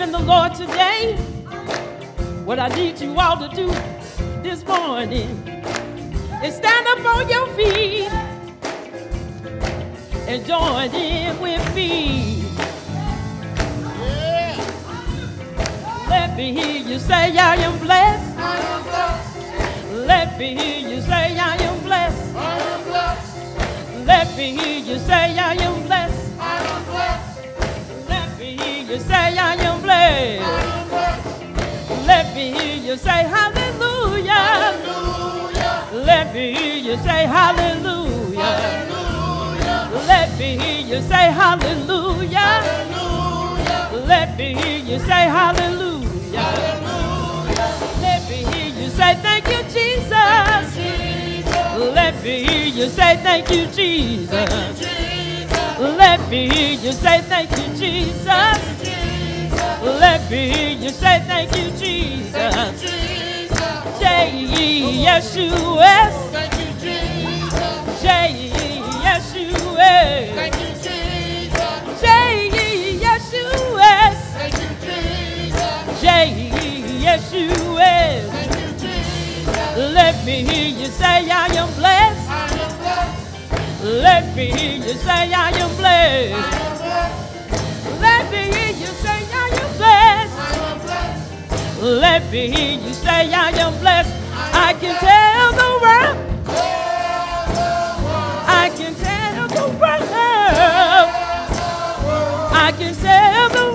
If you believe in the Lord today, what I need you all to do this morning is stand up on your feet and join in with me. Let me hear you say I am blessed. Let me hear you say I am blessed. Let me hear you say I am blessed. Let me hear you say I am Let me hear you say hallelujah. Let me hear you say hallelujah. Let me hear you say hallelujah. Let me hear you say hallelujah. Let me hear you say thank you, Jesus. Let me hear you say thank you, Jesus. Let me hear you say thank you, Jesus. Let me hear you say thank you, Jesus. J-E-S-U-S. J-E-S-U-S. J-E-S-U-S. J-E-S-U-S. Let me hear you say I am blessed. I am blessed. Let me hear you say I am blessed. I am blessed. Let me hear you say I am blessed. Let me hear you say I am blessed. I can tell the world. I can tell the world. I can tell the world.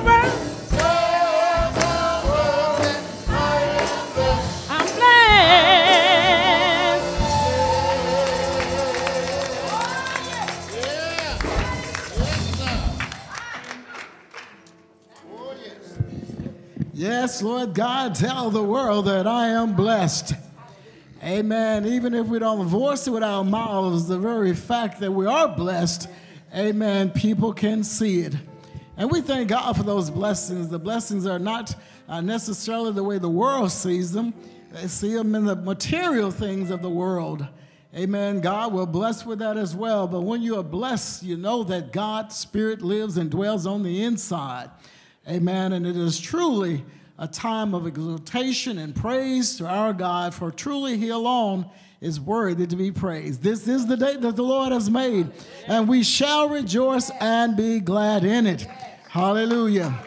Yes, Lord God, tell the world that I am blessed. Amen. Even if we don't voice it with our mouths, the very fact that we are blessed, amen, people can see it. And we thank God for those blessings. The blessings are not uh, necessarily the way the world sees them, they see them in the material things of the world. Amen. God will bless with that as well. But when you are blessed, you know that God's Spirit lives and dwells on the inside. Amen. And it is truly a time of exaltation and praise to our God, for truly He alone is worthy to be praised. This is the day that the Lord has made, and we shall rejoice and be glad in it. Hallelujah.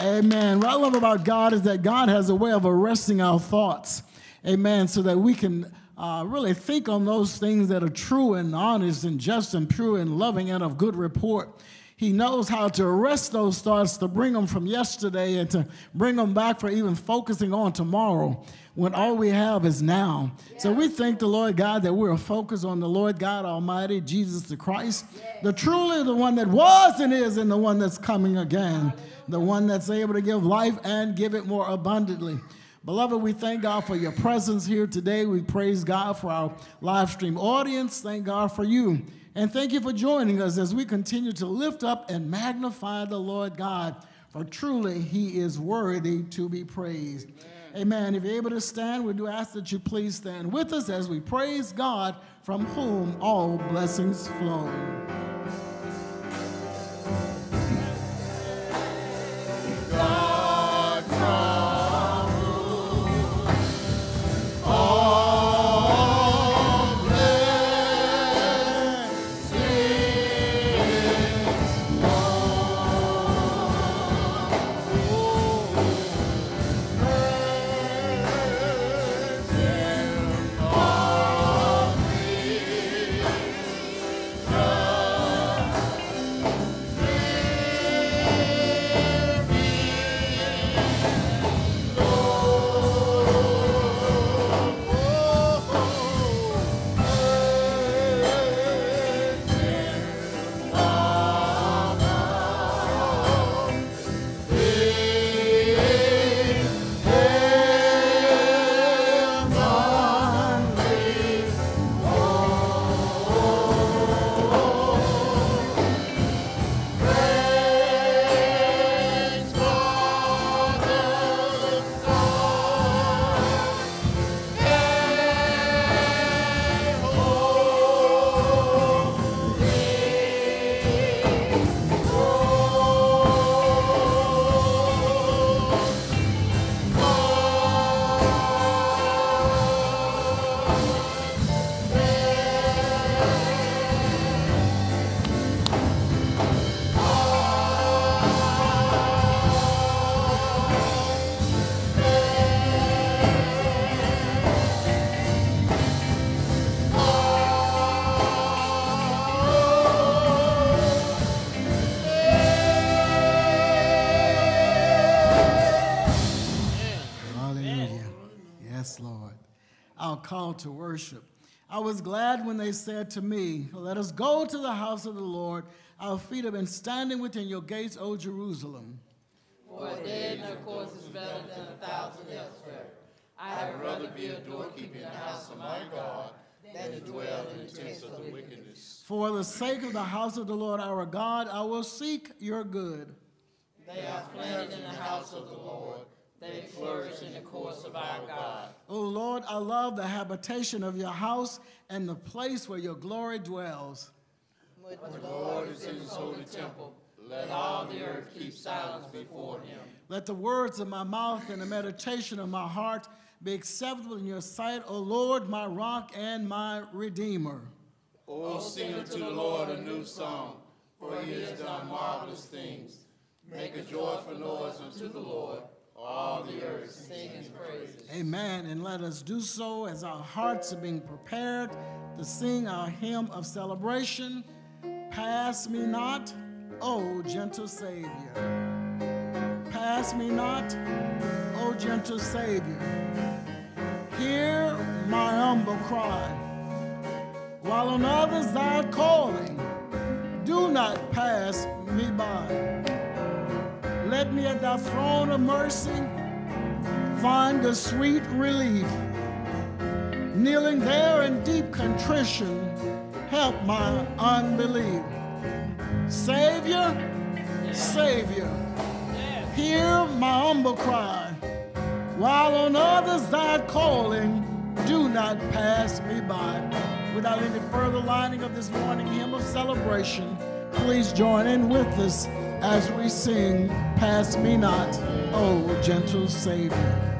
Amen. What I love about God is that God has a way of arresting our thoughts. Amen. So that we can uh, really think on those things that are true and honest and just and pure and loving and of good report. He knows how to arrest those thoughts to bring them from yesterday and to bring them back for even focusing on tomorrow when all we have is now. So we thank the Lord God that we're focused on the Lord God Almighty, Jesus the Christ, the truly the one that was and is and the one that's coming again, the one that's able to give life and give it more abundantly. Beloved, we thank God for your presence here today. We praise God for our live stream audience. Thank God for you. And thank you for joining us as we continue to lift up and magnify the Lord God, for truly he is worthy to be praised. Amen. Amen. If you're able to stand, we do ask that you please stand with us as we praise God, from whom all blessings flow. Was glad when they said to me, Let us go to the house of the Lord. Our feet have been standing within your gates, O Jerusalem. For a day in their course is better than a thousand elsewhere. I had rather be a doorkeeper in the house of my God than to dwell in the tents of the wickedness. For the sake of the house of the Lord our God, I will seek your good. They are planted in the house of the Lord they flourish in the course of our God. O Lord, I love the habitation of your house and the place where your glory dwells. When the Lord is in his holy temple, let all the earth keep silence before him. Let the words of my mouth and the meditation of my heart be acceptable in your sight, O Lord, my rock and my redeemer. O sing unto the Lord a new song, for he has done marvelous things. Make a joyful noise unto the Lord all the earth sing his praises. Amen. And let us do so as our hearts are being prepared to sing our hymn of celebration. Pass me not, O gentle Savior. Pass me not, O gentle Savior. Hear my humble cry. While on others thou calling, do not pass me by. Let me at thy throne of mercy find a sweet relief. Kneeling there in deep contrition, help my unbelief. Savior, Savior, hear my humble cry. While on others thy calling, do not pass me by. Without any further lining of this morning hymn of celebration, please join in with us as we sing, Pass Me Not, O Gentle Savior.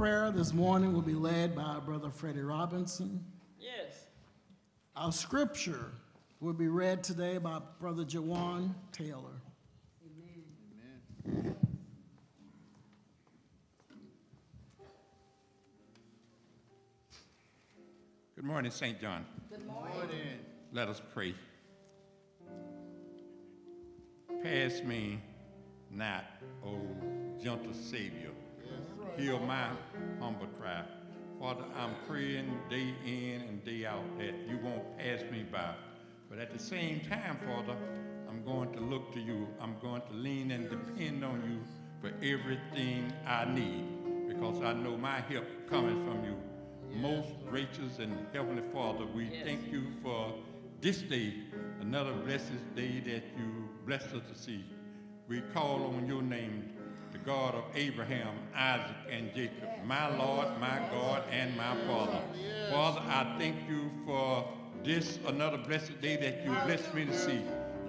Prayer this morning will be led by our brother Freddie Robinson. Yes. Our scripture will be read today by brother Jawan Taylor. Amen. Good morning, St. John. Good morning. Let us pray. Pass me not, O gentle Savior. Hear my humble cry. Father, I'm praying day in and day out that you won't pass me by. But at the same time, Father, I'm going to look to you. I'm going to lean and depend on you for everything I need because I know my help coming from you. Most gracious and heavenly Father, we Yes. thank you for this day, another blessed day that you blessed us to see. We call on your name, God of Abraham, Isaac, and Jacob, my Lord, my God, and my Father. Father, I thank you for this another blessed day that you blessed me to see.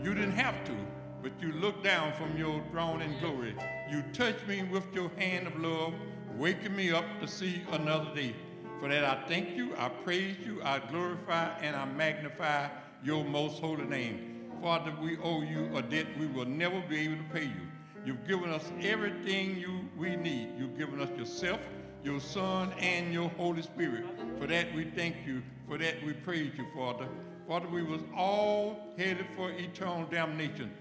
You didn't have to, but you looked down from your throne in glory. You touched me with your hand of love, waking me up to see another day. For that I thank you, I praise you, I glorify, and I magnify your most holy name. Father, we owe you a debt we will never be able to pay you. You've given us everything you we need. You've given us yourself, your Son, and your Holy Spirit. For that we thank you. For that we praise you, Father. Father, we was all headed for eternal damnation.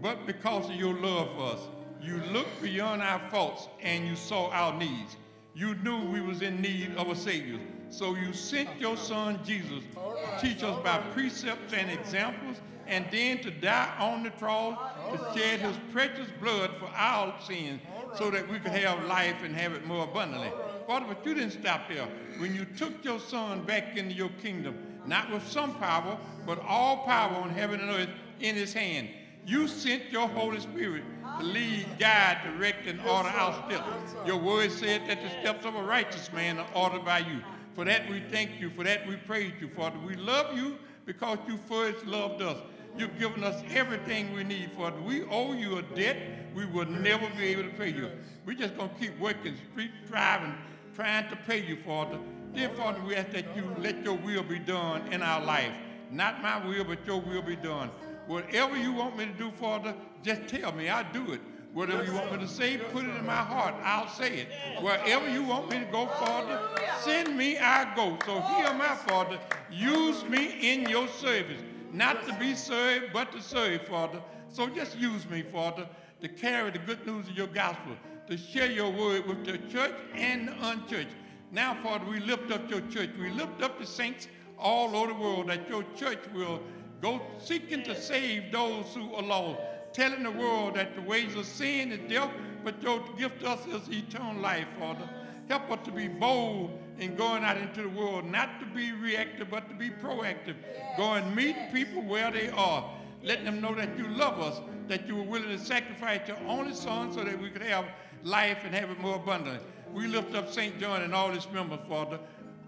But because of your love for us, you looked beyond our faults and you saw our needs. You knew we was in need of a Savior. So you sent your son Jesus to teach us by precepts and examples, and then to die on the cross to shed his precious blood for our sins so that we could have life and have it more abundantly. Father, but you didn't stop there. When you took your son back into your kingdom, not with some power, but all power on heaven and earth in his hand, you sent your Holy Spirit to lead, guide, direct, and order our steps. Your word said that the steps of a righteous man are ordered by you. For that we thank you. For that we praise you, Father. We love you because you first loved us. You've given us everything we need, Father. We owe you a debt we will never be able to pay you. We're just going to keep working, street driving, trying to pay you, Father. Dear Father, we ask that you let your will be done in our life. Not my will, but your will be done. Whatever you want me to do, Father, just tell me. I'll do it. Whatever you want me to say, put it in my heart. I'll say it. Wherever you want me to go, Father, send me, I go. So hear my Father. Use me in your service. Not to be served, but to serve, Father. So just use me, Father, to carry the good news of your gospel, to share your word with the church and the unchurched. Now, Father, we lift up your church. We lift up the saints all over the world that your church will go seeking to save those who are lost, telling the world that the ways of sin is death, but your gift us is eternal life, Father. Help us to be bold in going out into the world, not to be reactive, but to be proactive. Go and meet people where they are. Let them know that you love us, that you were willing to sacrifice your only son so that we could have life and have it more abundantly. We lift up St. John and all his members, Father.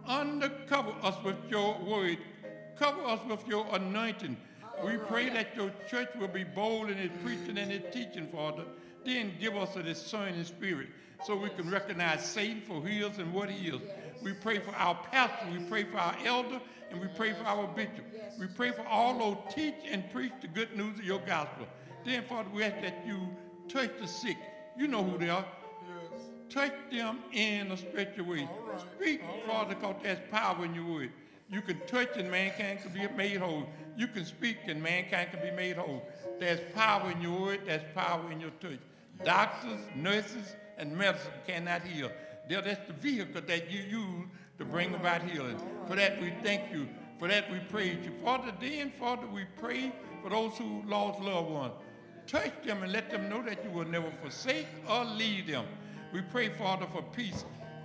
Undercover us with your word. Cover us with your anointing. We pray that your church will be bold in its preaching and its teaching, Father. Then give us a discerning spirit so we can recognize Satan for who he is and what he is. We pray for our pastor, we pray for our elder, and we pray for our bishop. We pray for all those teach and preach the good news of your gospel. Then, Father, we ask that you touch the sick. You know who they are. Touch them in a special way. Speak, Father, because there's power in your word. You can touch and mankind can be made whole. You can speak and mankind can be made whole. There's power in your word. There's power in your touch. Doctors, nurses, and medicine cannot heal. Just the vehicle that you use to bring about healing. For that we thank you. For that we praise you. Father, then, Father, we pray for those who lost loved ones. Touch them and let them know that you will never forsake or leave them. We pray, Father, for peace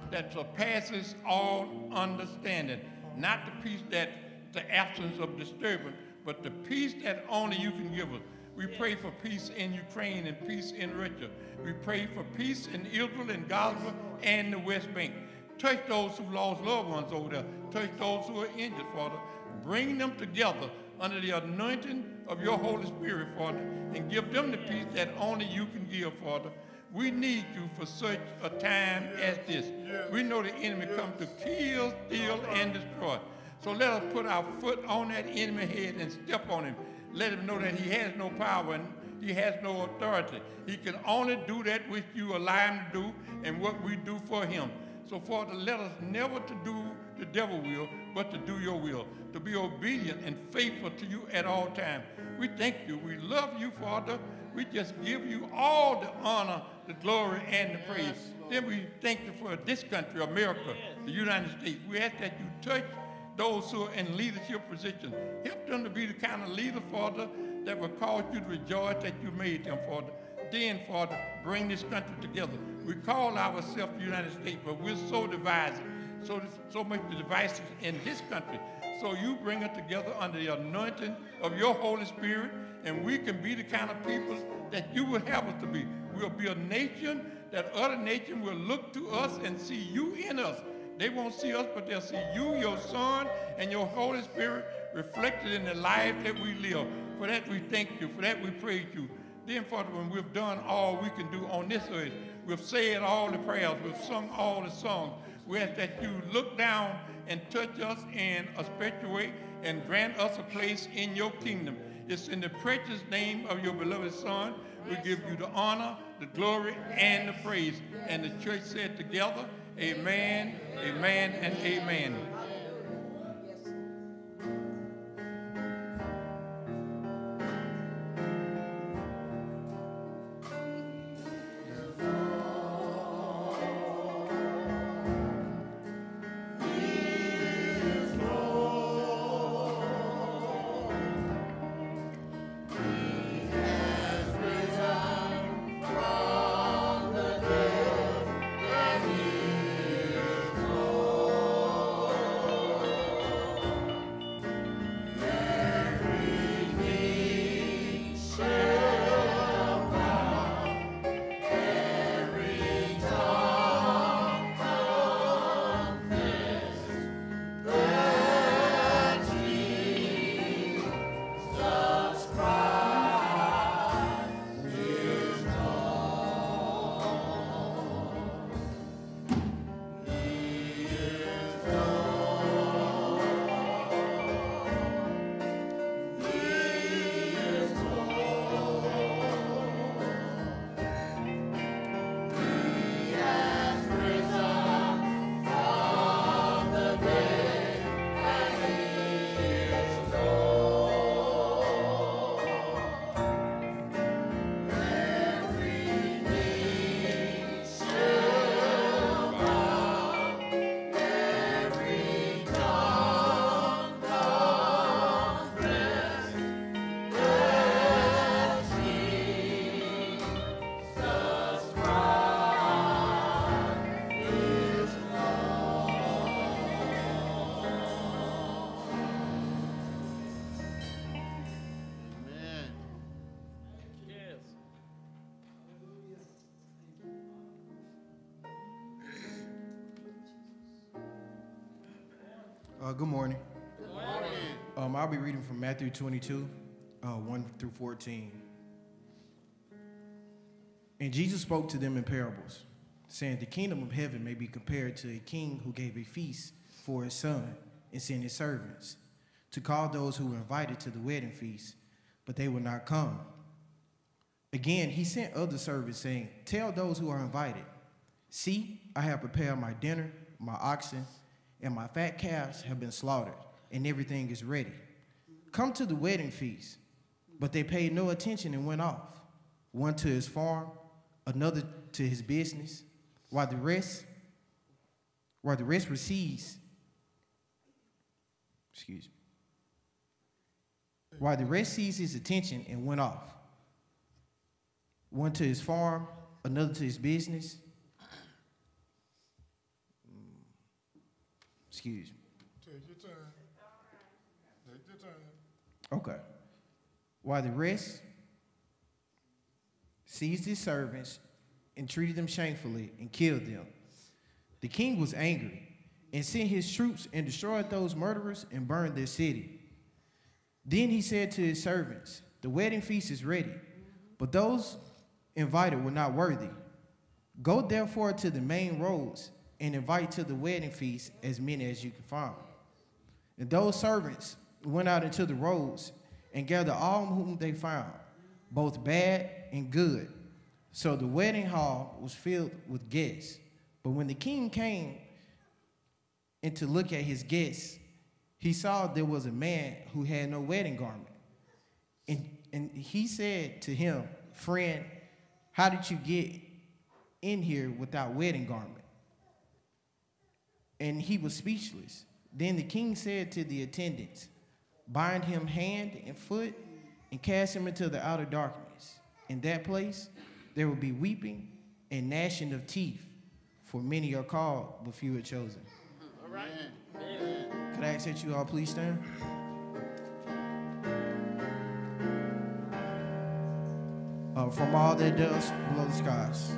that surpasses all understanding. Not the peace that the absence of disturbance, but the peace that only you can give us. We pray for peace in Ukraine and peace in Russia. We pray for peace in Israel and Gaza and the West Bank. Touch those who lost loved ones over there. Touch those who are injured, Father. Bring them together under the anointing of your Holy Spirit, Father, and give them the peace that only you can give, Father. We need you for such a time as this. We know the enemy comes to kill, steal, and destroy. So let us put our foot on that enemy head and step on him. Let him know that he has no power and he has no authority. He can only do that which you allow him to do and what we do for him. So, Father, let us never to do the devil will, but to do your will, to be obedient and faithful to you at all times. We thank you. We love you, Father. We just give you all the honor, the glory, and the praise. Then we thank you for this country, America, the United States. We ask that you touch those who are in leadership positions. Help them to be the kind of leader, Father, that will cause you to rejoice that you made them, Father. Then, Father, bring this country together. We call ourselves the United States, but we're so divided, so, so much devices in this country. So you bring it together under the anointing of your Holy Spirit, and we can be the kind of people that you will have us to be. We'll be a nation that other nations will look to us and see you in us. They won't see us, but they'll see you, your Son, and your Holy Spirit reflected in the life that we live. For that we thank you. For that we praise you. Then, Father, when we've done all we can do on this earth, we've said all the prayers, we've sung all the songs, we ask that you look down and touch us in a special way and grant us a place in your kingdom. It's in the precious name of your beloved Son. We give you the honor, the glory, and the praise. And the church said together, Amen, amen, and amen. Uh, good morning. Um, I'll be reading from Matthew 22, uh, 1 through 14. And Jesus spoke to them in parables, saying, The kingdom of heaven may be compared to a king who gave a feast for his son and sent his servants to call those who were invited to the wedding feast, but they would not come. Again, he sent other servants, saying, Tell those who are invited, See, I have prepared my dinner, my oxen, and my fat calves have been slaughtered, and everything is ready. Come to the wedding feast. But they paid no attention and went off, one to his farm, another to his business, while the rest, while the rest were seized. Excuse me. While the rest seized his attention and went off, one to his farm, another to his business. Excuse me. Take your time. Take your time. Okay. While the rest seized his servants and treated them shamefully and killed them. The king was angry and sent his troops and destroyed those murderers and burned their city. Then he said to his servants, The wedding feast is ready, but those invited were not worthy. Go therefore to the main roads and invite to the wedding feast as many as you can find. And those servants went out into the roads and gathered all whom they found, both bad and good. So the wedding hall was filled with guests. But when the king came and to look at his guests, he saw there was a man who had no wedding garment. And, and he said to him, Friend, how did you get in here without wedding garment? And he was speechless. Then the king said to the attendants, Bind him hand and foot and cast him into the outer darkness. In that place there will be weeping and gnashing of teeth, for many are called, but few are chosen. All right. Could I ask that you all please stand? Uh, from all that does below the skies.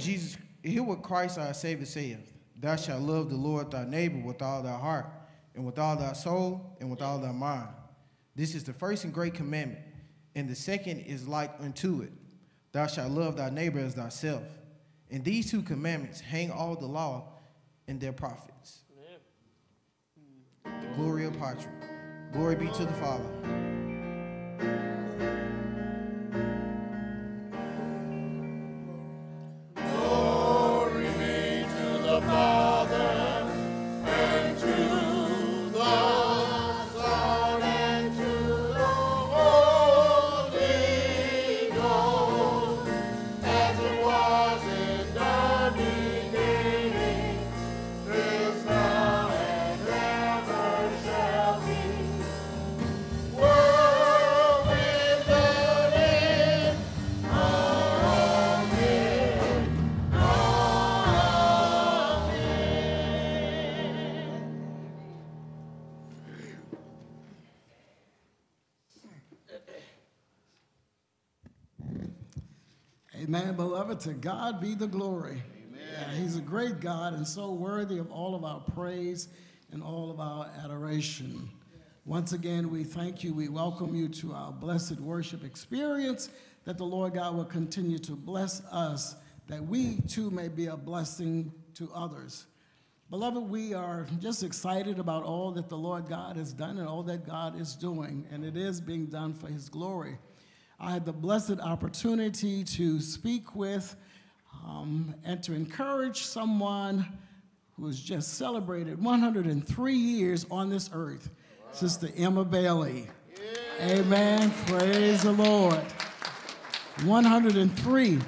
Jesus, hear what Christ our Savior saith. Thou shalt love the Lord thy neighbor with all thy heart, and with all thy soul, and with all thy mind. This is the first and great commandment, and the second is like unto it. Thou shalt love thy neighbor as thyself. And these two commandments hang all the law and their prophets. Gloria Patri. Glory be to the Father. To God be the glory. Yeah, he's a great God and so worthy of all of our praise and all of our adoration. Once again, we thank you. We welcome you to our blessed worship experience, that the Lord God will continue to bless us, that we too may be a blessing to others. Beloved, we are just excited about all that the Lord God has done and all that God is doing, and it is being done for His glory. I had the blessed opportunity to speak with um, and to encourage someone who has just celebrated 103 years on this earth, Sister Emma Bailey. Amen. Praise the Lord. 103.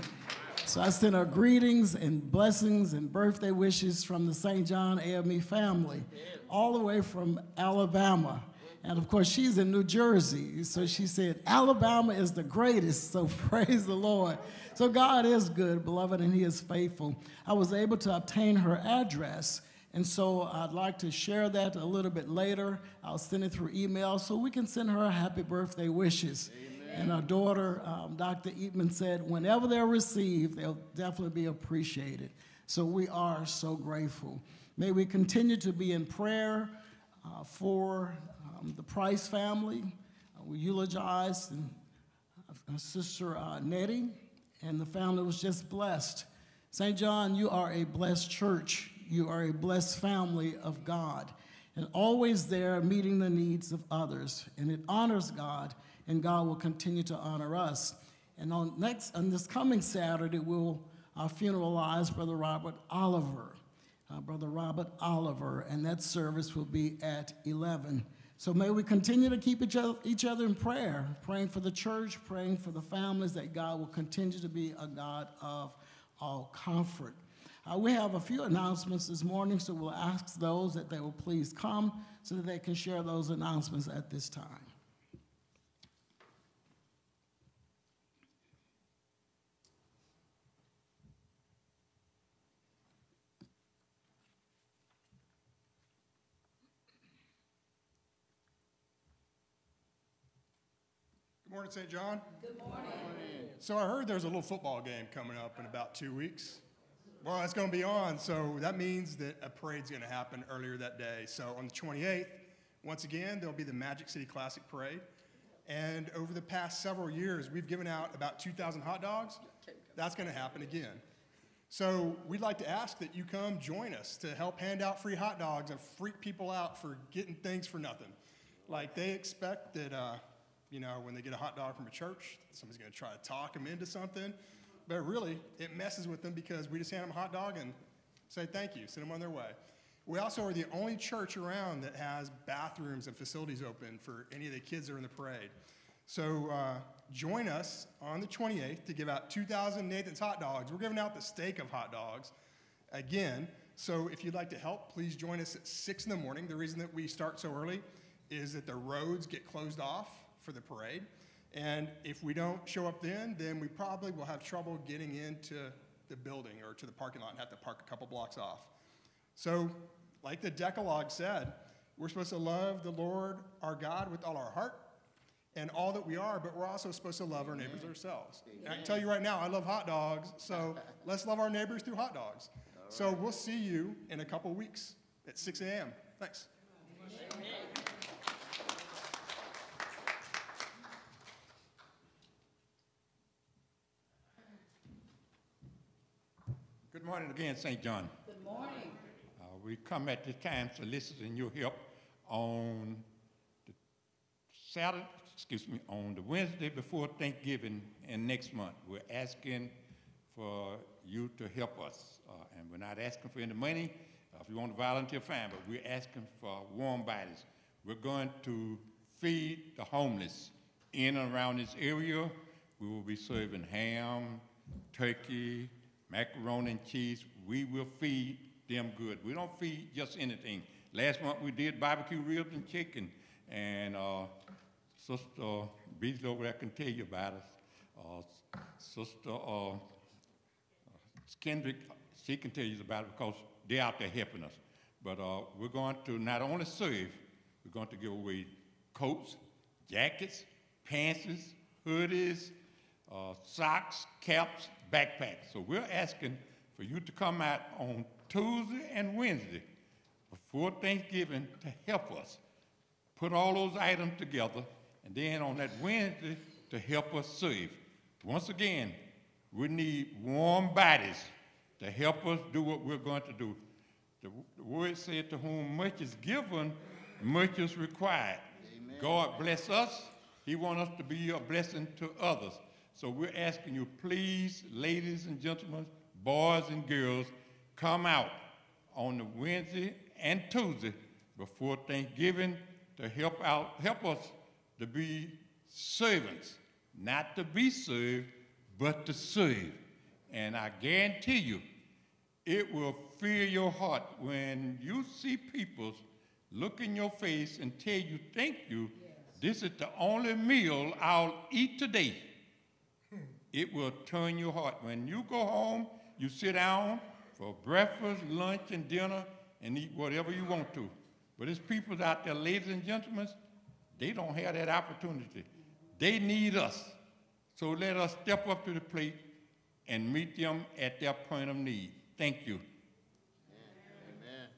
So I send her greetings and blessings and birthday wishes from the St. John AME family, all the way from Alabama. And of course, she's in New Jersey. So she said, Alabama is the greatest. So praise the Lord. So God is good, beloved, and He is faithful. I was able to obtain her address. And so I'd like to share that a little bit later. I'll send it through email so we can send her happy birthday wishes. And our daughter, um, Dr. Eatman, said, whenever they're received, they'll definitely be appreciated. So we are so grateful. May we continue to be in prayer uh, for um, the Price family. Uh, we eulogized and, uh, Sister Nettie, and the family was just blessed. St. John, you are a blessed church. You are a blessed family of God, and always there meeting the needs of others. And it honors God, and God will continue to honor us. And on next, on this coming Saturday, we'll uh, funeralize Brother Robert Oliver. Uh, Brother Robert Oliver, and that service will be at 11. So may we continue to keep each other, each other in prayer, praying for the church, praying for the families, that God will continue to be a God of all comfort. Uh, we have a few announcements this morning, so we'll ask those that they will please come so that they can share those announcements at this time. Morning, St. John. Good morning. So I heard there's a little football game coming up in about two weeks. Well, it's going to be on, so that means that a parade's going to happen earlier that day. So on the 28th, once again, there'll be the Magic City Classic Parade. And over the past several years, we've given out about 2,000 hot dogs. That's going to happen again. So we'd like to ask that you come join us to help hand out free hot dogs and freak people out for getting things for nothing. Like they expect that, uh, you know, when they get a hot dog from a church, somebody's going to try to talk them into something. But really, it messes with them because we just hand them a hot dog and say thank you, send them on their way. We also are the only church around that has bathrooms and facilities open for any of the kids that are in the parade. So uh, join us on the 28th to give out 2,000 Nathan's hot dogs. We're giving out the steak of hot dogs again. So if you'd like to help, please join us at 6 in the morning. The reason that we start so early is that the roads get closed off for the parade. And if we don't show up then, then we probably will have trouble getting into the building or to the parking lot and have to park a couple blocks off. So, like the Decalogue said, we're supposed to love the Lord our God with all our heart and all that we are, but we're also supposed to love our neighbors ourselves. And I can tell you right now, I love hot dogs, so let's love our neighbors through hot dogs. So we'll see you in a couple weeks at 6 a.m. Thanks. Good morning again, St. John. Good morning. Uh, we come at this time soliciting your help on the Saturday, excuse me, on the Wednesday before Thanksgiving and next month. We're asking for you to help us. Uh, and we're not asking for any money. Uh, if you want to volunteer, fine, but we're asking for warm bodies. We're going to feed the homeless in and around this area. We will be serving ham, turkey, macaroni and cheese. We will feed them good. We don't feed just anything. Last month we did barbecue ribs and chicken, and uh, Sister Beasley over there can tell you about it. Uh, Sister uh, Kendrick, she can tell you about it because they're out there helping us. But uh, we're going to not only serve, we're going to give away coats, jackets, pants, hoodies, uh, socks, caps, backpacks. So we're asking for you to come out on Tuesday and Wednesday before Thanksgiving to help us put all those items together, and then on that Wednesday to help us serve. Once again, we need warm bodies to help us do what we're going to do. The, the word said, To whom much is given, much is required. God bless us. He wants us to be a blessing to others. So we're asking you, please, ladies and gentlemen, boys and girls, come out on the Wednesday and Tuesday before Thanksgiving to help out, help us to be servants, not to be served, but to serve. And I guarantee you, it will fill your heart when you see people look in your face and tell you, thank you. This is the only meal I'll eat today. It will turn your heart. When you go home, you sit down for breakfast, lunch, and dinner and eat whatever you want to. But there's people out there, ladies and gentlemen, they don't have that opportunity. They need us. So let us step up to the plate and meet them at their point of need. Thank you. Amen.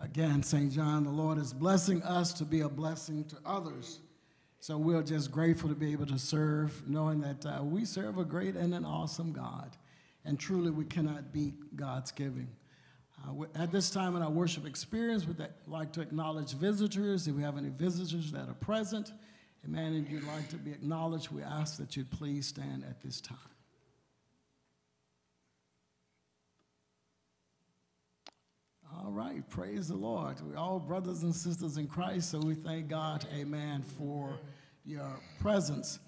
Again, St. John, the Lord is blessing us to be a blessing to others. So we're just grateful to be able to serve, knowing that uh, we serve a great and an awesome God. And truly, we cannot beat God's giving. Uh, at this time in our worship experience, we'd like to acknowledge visitors. If we have any visitors that are present, amen, if you'd like to be acknowledged, we ask that you please stand at this time. All right, praise the Lord. We're all brothers and sisters in Christ, so we thank God, amen, for your presence.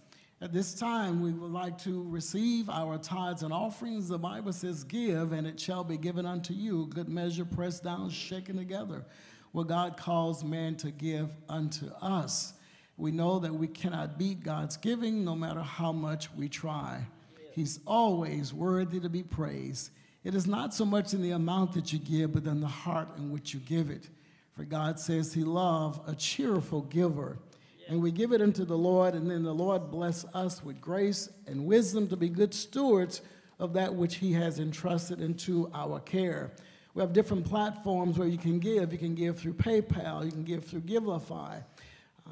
At this time, we would like to receive our tithes and offerings. The Bible says, Give, and it shall be given unto you, good measure, pressed down, shaken together. What God calls man to give unto us. We know that we cannot beat God's giving no matter how much we try. He's always worthy to be praised. It is not so much in the amount that you give, but in the heart in which you give it. For God says he loves a cheerful giver. And we give it unto the Lord, and then the Lord bless us with grace and wisdom to be good stewards of that which he has entrusted into our care. We have different platforms where you can give. You can give through PayPal, you can give through Givelify,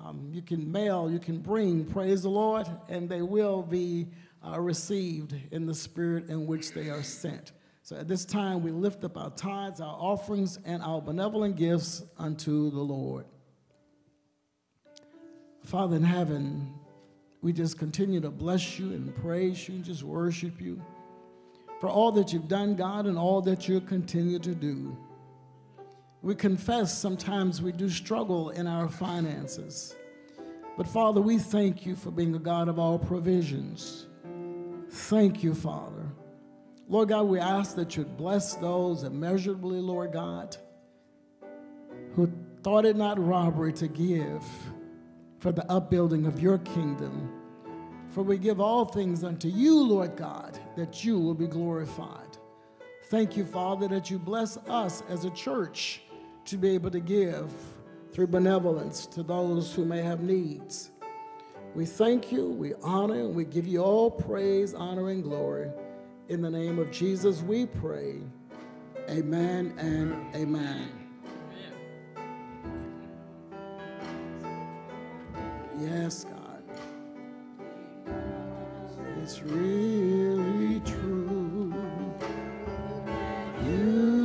um, you can mail, you can bring, praise the Lord, and they will be uh, received in the spirit in which they are sent. So at this time, we lift up our tithes, our offerings, and our benevolent gifts unto the Lord. Father in heaven, we just continue to bless you and praise you, and just worship you for all that you've done, God, and all that you'll continue to do. We confess sometimes we do struggle in our finances. But Father, we thank you for being a God of all provisions. Thank you, Father. Lord God, we ask that you'd bless those immeasurably, Lord God, who thought it not robbery to give for the upbuilding of your kingdom. For we give all things unto you, Lord God, that you will be glorified. Thank you, Father, that you bless us as a church to be able to give through benevolence to those who may have needs. We thank you, we honor, and we give you all praise, honor, and glory. In the name of Jesus, we pray. Amen and amen. Yes, God. It's really true. You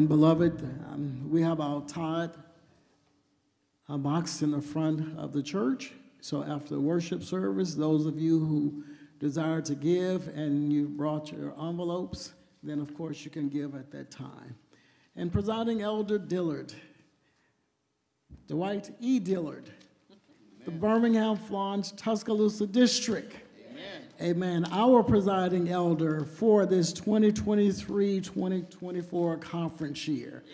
And beloved, um, we have our tithe uh, box in the front of the church. So after worship service, those of you who desire to give and you brought your envelopes, then of course you can give at that time. And presiding elder Dillard, Dwight E. Dillard, the Birmingham Florence Tuscaloosa District. Amen. Amen, our presiding elder for this 2023-2024 conference year.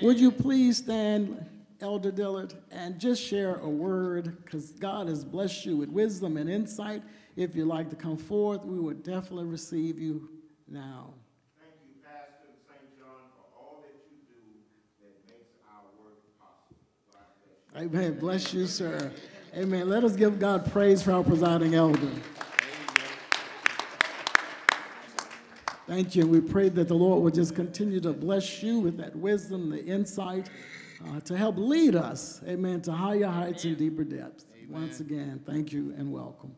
Would you please stand, Elder Dillard, and just share a word, because God has blessed you with wisdom and insight. If you'd like to come forth, we would definitely receive you now. Thank you, Pastor St. John, for all that you do that makes our work possible. God bless you. Amen. Bless you, sir. Amen. Let us give God praise for our presiding elder. Thank you. We pray that the Lord will just continue to bless you with that wisdom, the insight, uh, to help lead us, amen, to higher heights and deeper depths. Once again, thank you and welcome.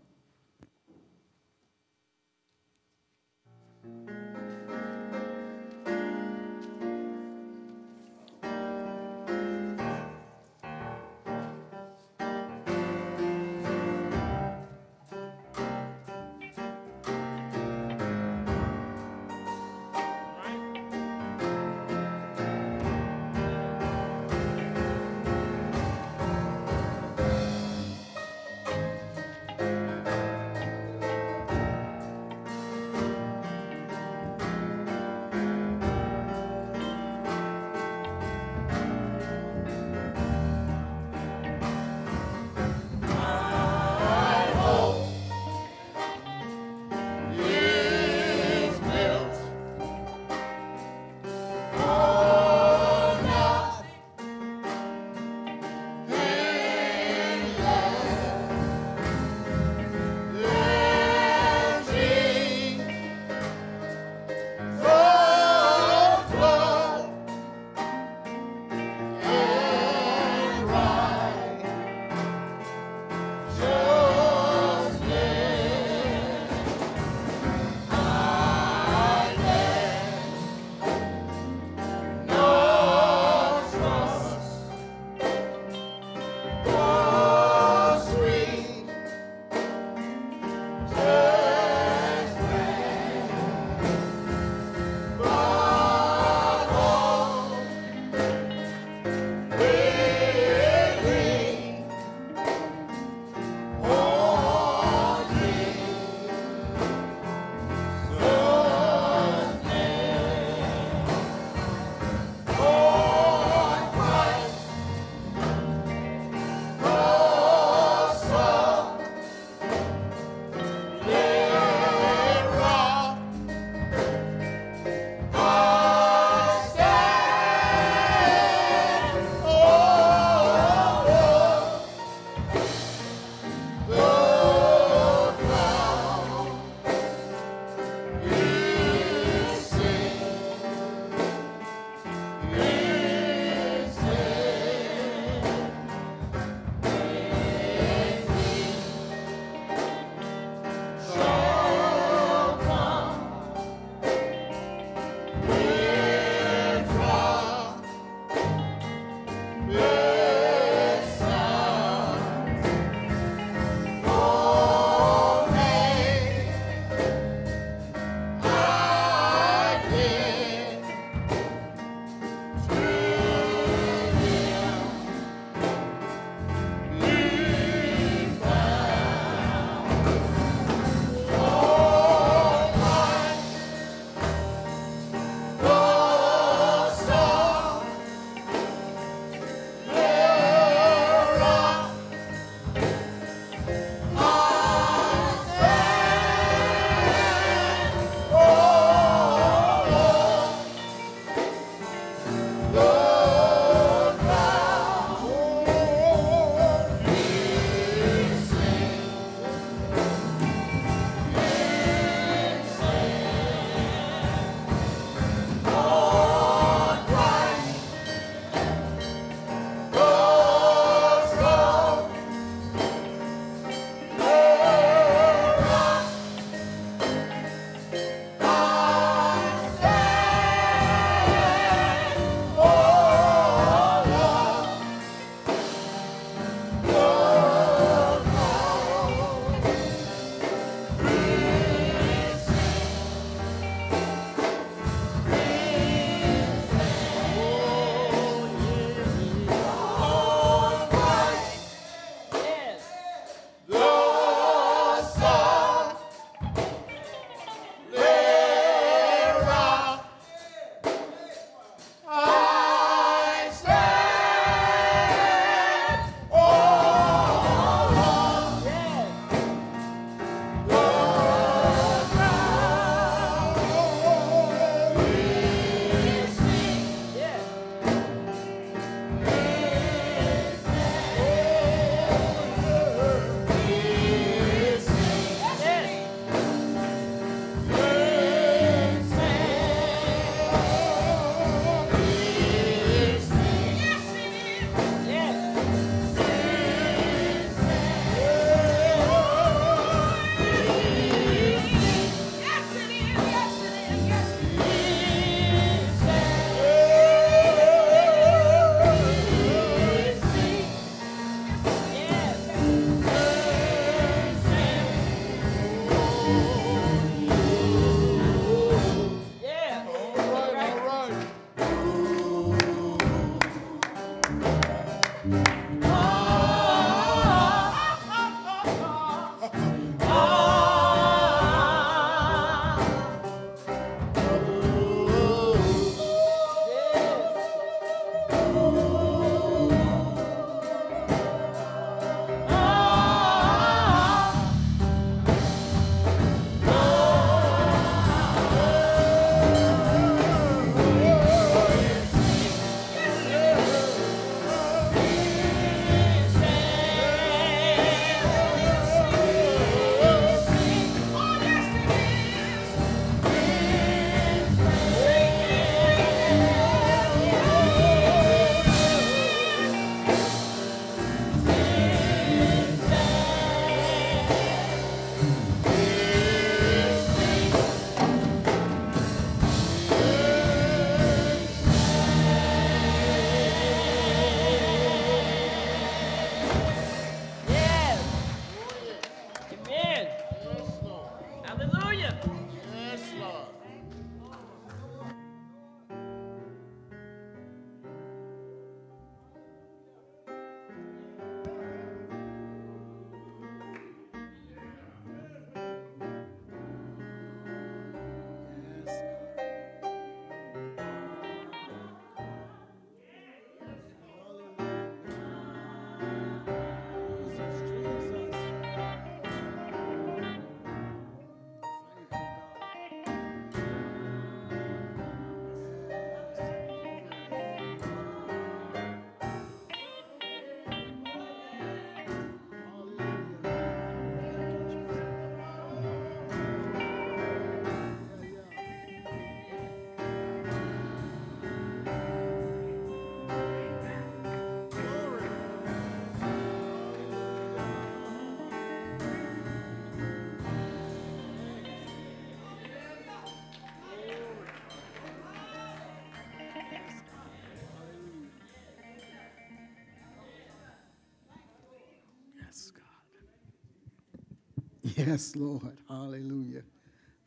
Yes, Lord. Hallelujah.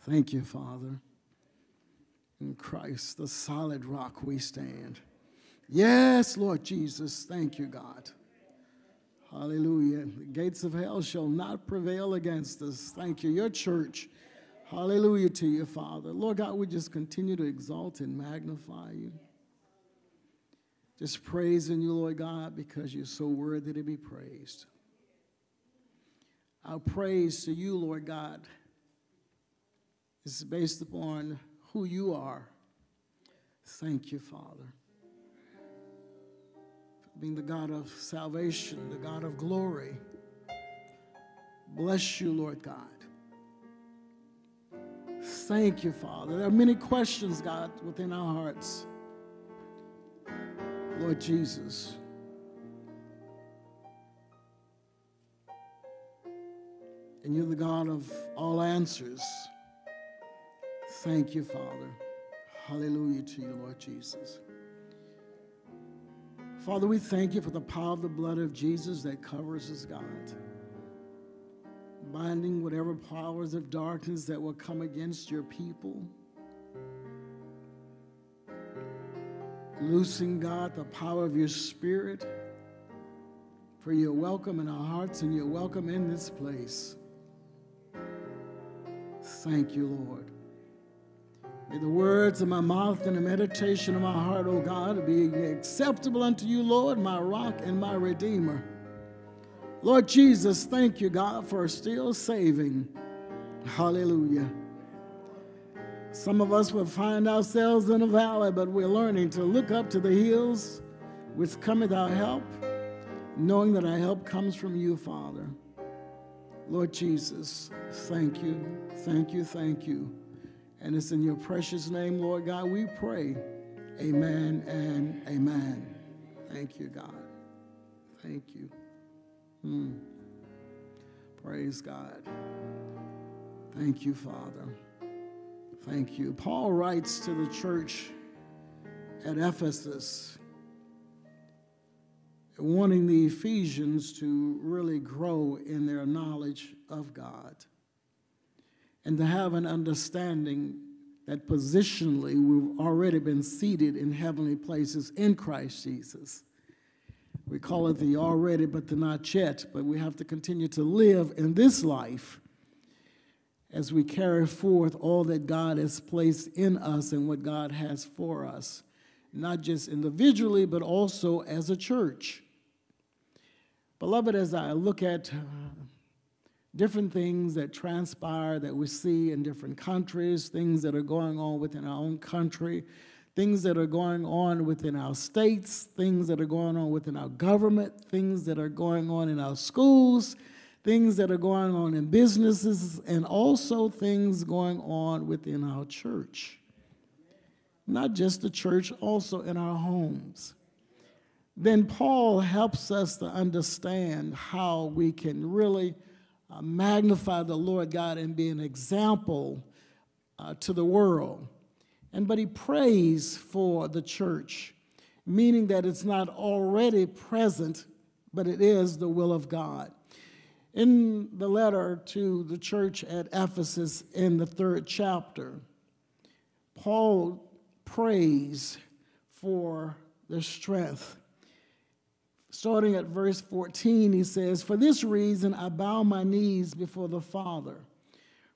Thank you, Father. In Christ, the solid rock we stand. Yes, Lord Jesus. Thank you, God. Hallelujah. The gates of hell shall not prevail against us. Thank you. Your church. Hallelujah to you, Father. Lord God, we just continue to exalt and magnify you. Just praising you, Lord God, because you're so worthy to be praised. Our praise to you, Lord God, is based upon who you are. Thank you, Father. For being the God of salvation, the God of glory. Bless you, Lord God. Thank you, Father. There are many questions, God, within our hearts. Lord Jesus. And you're the God of all answers. Thank you, Father. Hallelujah to you, Lord Jesus. Father, we thank you for the power of the blood of Jesus that covers us, God. Binding whatever powers of darkness that will come against your people. Loosing, God, the power of your spirit. For you're welcome in our hearts and you're welcome in this place. Thank you, Lord. May the words of my mouth and the meditation of my heart, O God, be acceptable unto you, Lord, my rock and my redeemer. Lord Jesus, thank you, God, for still saving. Hallelujah. Some of us will find ourselves in a valley, but we're learning to look up to the hills which cometh our help, knowing that our help comes from you, Father. Lord Jesus, thank you, thank you, thank you. And it's in your precious name, Lord God, we pray. Amen and amen. Thank you, God. Thank you. Hmm. Praise God. Thank you, Father. Thank you. Paul writes to the church at Ephesus, wanting the Ephesians to really grow in their knowledge of God and to have an understanding that positionally we've already been seated in heavenly places in Christ Jesus. We call it the already but the not yet, but we have to continue to live in this life as we carry forth all that God has placed in us and what God has for us, not just individually, but also as a church. Beloved, as I look at uh, different things that transpire that we see in different countries, things that are going on within our own country, things that are going on within our states, things that are going on within our government, things that are going on in our schools, things that are going on in businesses, and also things going on within our church. Not just the church, also in our homes. Then Paul helps us to understand how we can really uh, magnify the Lord God and be an example uh, to the world. And but he prays for the church, meaning that it's not already present, but it is the will of God. In the letter to the church at Ephesus in the third chapter, Paul prays for their strength. Starting at verse 14, he says, For this reason I bow my knees before the Father,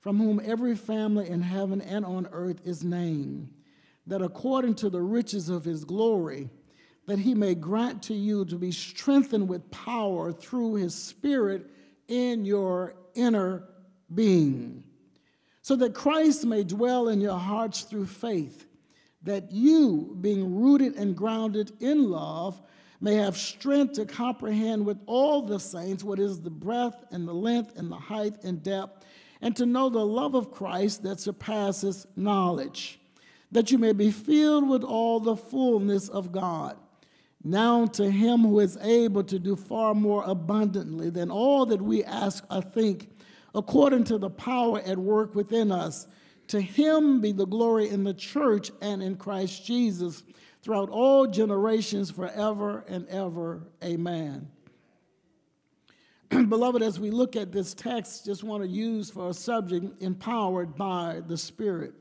from whom every family in heaven and on earth is named, that according to the riches of his glory, that he may grant to you to be strengthened with power through his Spirit in your inner being, so that Christ may dwell in your hearts through faith, that you, being rooted and grounded in love, may have strength to comprehend with all the saints what is the breadth and the length and the height and depth, and to know the love of Christ that surpasses knowledge, that you may be filled with all the fullness of God. Now to him who is able to do far more abundantly than all that we ask or think, according to the power at work within us, to him be the glory in the church and in Christ Jesus throughout all generations, forever and ever. Amen. Beloved, as we look at this text, just want to use for a subject empowered by the Spirit.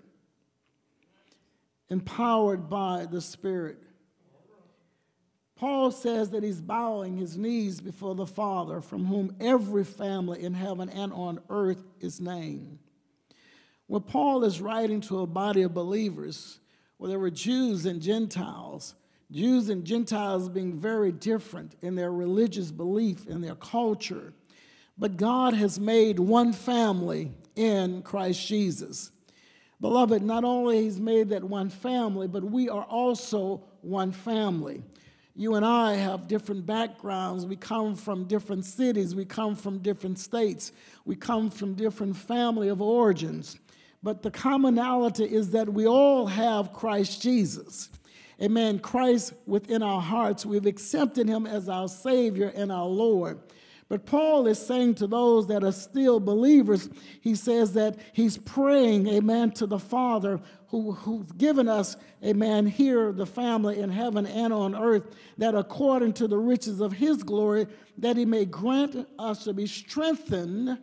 Empowered by the Spirit. Paul says that he's bowing his knees before the Father, from whom every family in heaven and on earth is named. When Paul is writing to a body of believers, where there were Jews and Gentiles, Jews and Gentiles being very different in their religious belief and their culture, but God has made one family in Christ Jesus. Beloved, not only He's made that one family, but we are also one family. You and I have different backgrounds. We come from different cities. We come from different states. We come from different family of origins. But the commonality is that we all have Christ Jesus. Amen. Christ within our hearts. We've accepted him as our Savior and our Lord. But Paul is saying to those that are still believers, he says that he's praying, amen, to the Father who, who's given us, amen, here, the family in heaven and on earth, that according to the riches of his glory, that he may grant us to be strengthened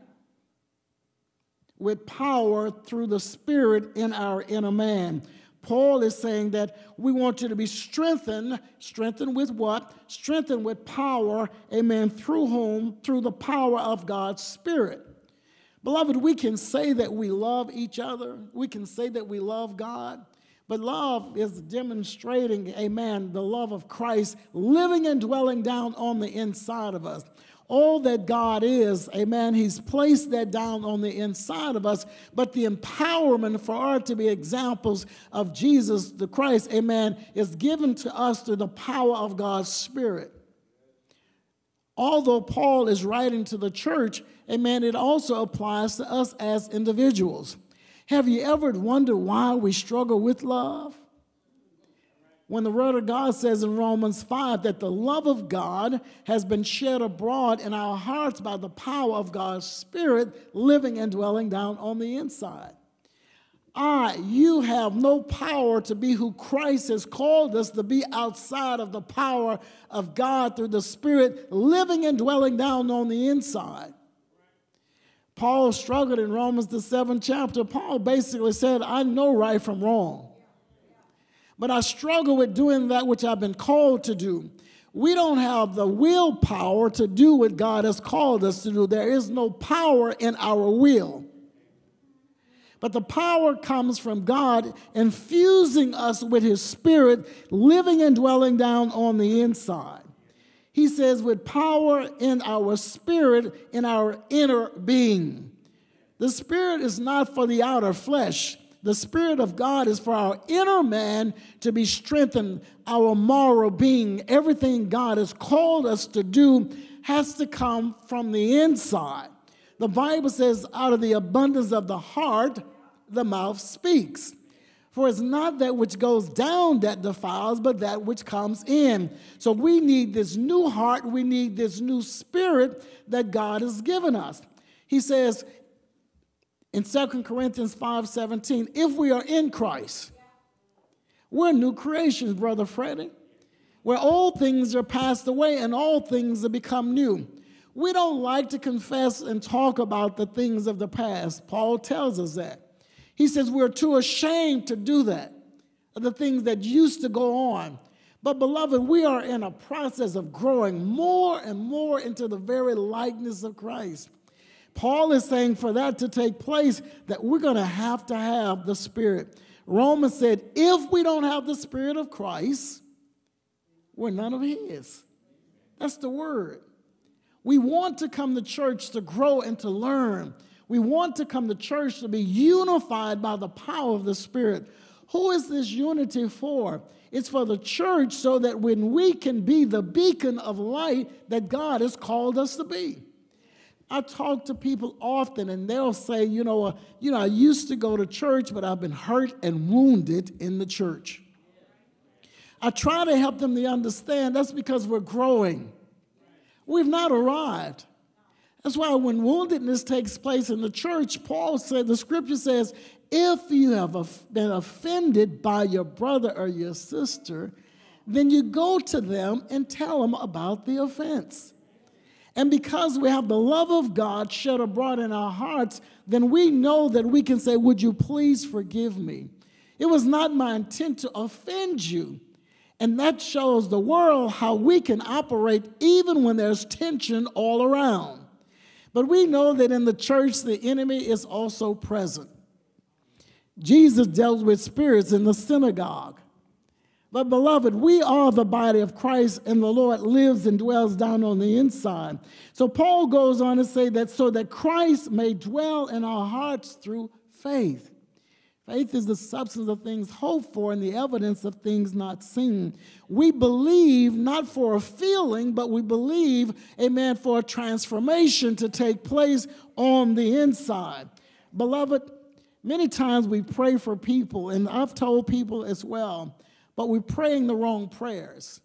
with power through the Spirit in our inner man. Paul is saying that we want you to be strengthened. Strengthened with what? Strengthened with power, amen, through whom? Through the power of God's Spirit. Beloved, we can say that we love each other, we can say that we love God, but love is demonstrating, amen, the love of Christ living and dwelling down on the inside of us all that God is, amen, He's placed that down on the inside of us. But the empowerment for us to be examples of Jesus the Christ, amen, is given to us through the power of God's Spirit. Although Paul is writing to the church, amen, it also applies to us as individuals. Have you ever wondered why we struggle with love? When the Word of God says in Romans 5 that the love of God has been shed abroad in our hearts by the power of God's Spirit living and dwelling down on the inside. I, you have no power to be who Christ has called us to be outside of the power of God through the Spirit living and dwelling down on the inside. Paul struggled in Romans, the seventh chapter. Paul basically said, I know right from wrong but I struggle with doing that which I've been called to do. We don't have the willpower to do what God has called us to do. There is no power in our will. But the power comes from God infusing us with His Spirit, living and dwelling down on the inside. He says, with power in our spirit, in our inner being. The Spirit is not for the outer flesh, the Spirit of God is for our inner man to be strengthened, our moral being. Everything God has called us to do has to come from the inside. The Bible says, out of the abundance of the heart, the mouth speaks. For it's not that which goes down that defiles, but that which comes in. So we need this new heart, we need this new spirit that God has given us. He says, in 2 Corinthians 5:17, if we are in Christ, we're new creations, brother Freddie, where all things are passed away and all things have become new. We don't like to confess and talk about the things of the past. Paul tells us that. He says we're too ashamed to do that, the things that used to go on. But, beloved, we are in a process of growing more and more into the very likeness of Christ. Paul is saying for that to take place, that we're going to have to have the Spirit. Romans said, if we don't have the Spirit of Christ, we're none of His. That's the word. We want to come to church to grow and to learn. We want to come to church to be unified by the power of the Spirit. Who is this unity for? It's for the church so that when we can be the beacon of light that God has called us to be. I talk to people often and they'll say, you know, uh, you know, I used to go to church, but I've been hurt and wounded in the church. I try to help them to understand that's because we're growing. We've not arrived. That's why when woundedness takes place in the church, Paul said, the scripture says, if you have been offended by your brother or your sister, then you go to them and tell them about the offense. And because we have the love of God shed abroad in our hearts, then we know that we can say, Would you please forgive me? It was not my intent to offend you. And that shows the world how we can operate even when there's tension all around. But we know that in the church, the enemy is also present. Jesus dealt with spirits in the synagogue. But, beloved, we are the body of Christ, and the Lord lives and dwells down on the inside. So, Paul goes on to say that so that Christ may dwell in our hearts through faith. Faith is the substance of things hoped for and the evidence of things not seen. We believe not for a feeling, but we believe, amen, for a transformation to take place on the inside. Beloved, Many times we pray for people, and I've told people as well, but we're praying the wrong prayers.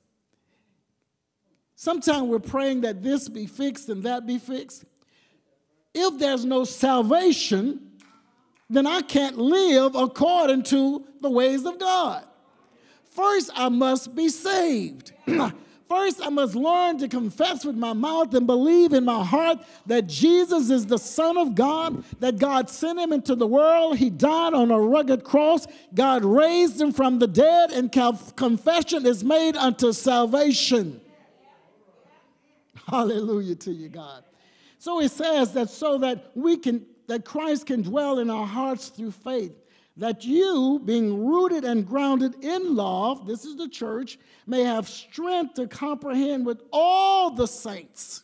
Sometimes we're praying that this be fixed and that be fixed. If there's no salvation, then I can't live according to the ways of God. First, I must be saved. First, I must learn to confess with my mouth and believe in my heart that Jesus is the Son of God, that God sent him into the world. He died on a rugged cross. God raised him from the dead, and confession is made unto salvation. Hallelujah to you, God. So he says that so that we can, that Christ can dwell in our hearts through faith that you, being rooted and grounded in love, this is the church, may have strength to comprehend with all the saints,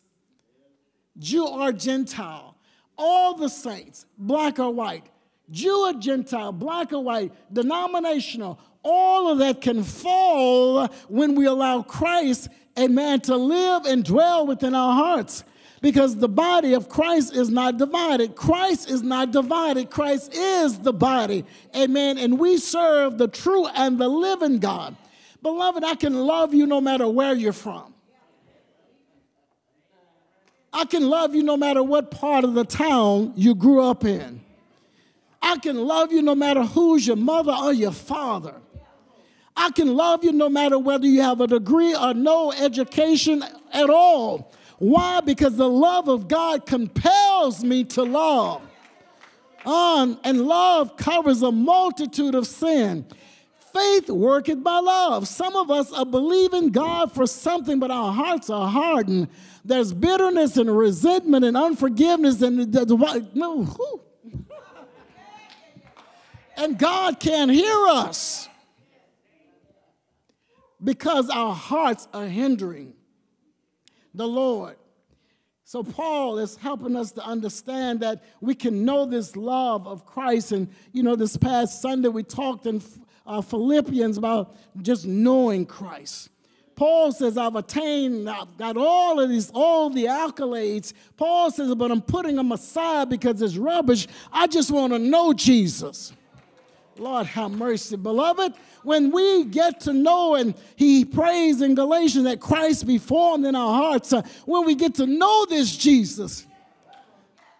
Jew or Gentile, all the saints, black or white, Jew or Gentile, black or white, denominational, all of that can fall when we allow Christ, amen, to live and dwell within our hearts because the body of Christ is not divided. Christ is not divided. Christ is the body. Amen. And we serve the true and the living God. Beloved, I can love you no matter where you're from. I can love you no matter what part of the town you grew up in. I can love you no matter who's your mother or your father. I can love you no matter whether you have a degree or no education at all. Why? Because the love of God compels me to love. Um, and love covers a multitude of sin. Faith worketh by love. Some of us are believing God for something, but our hearts are hardened. There's bitterness and resentment and unforgiveness and no. and God can't hear us because our hearts are hindering the Lord. So, Paul is helping us to understand that we can know this love of Christ. And, you know, this past Sunday we talked in uh, Philippians about just knowing Christ. Paul says, I've attained, I've got all of these, all the accolades. Paul says, but I'm putting them aside because it's rubbish. I just want to know Jesus. Lord have mercy. Beloved, when we get to know, and he prays in Galatians that Christ be formed in our hearts, uh, when we get to know this Jesus,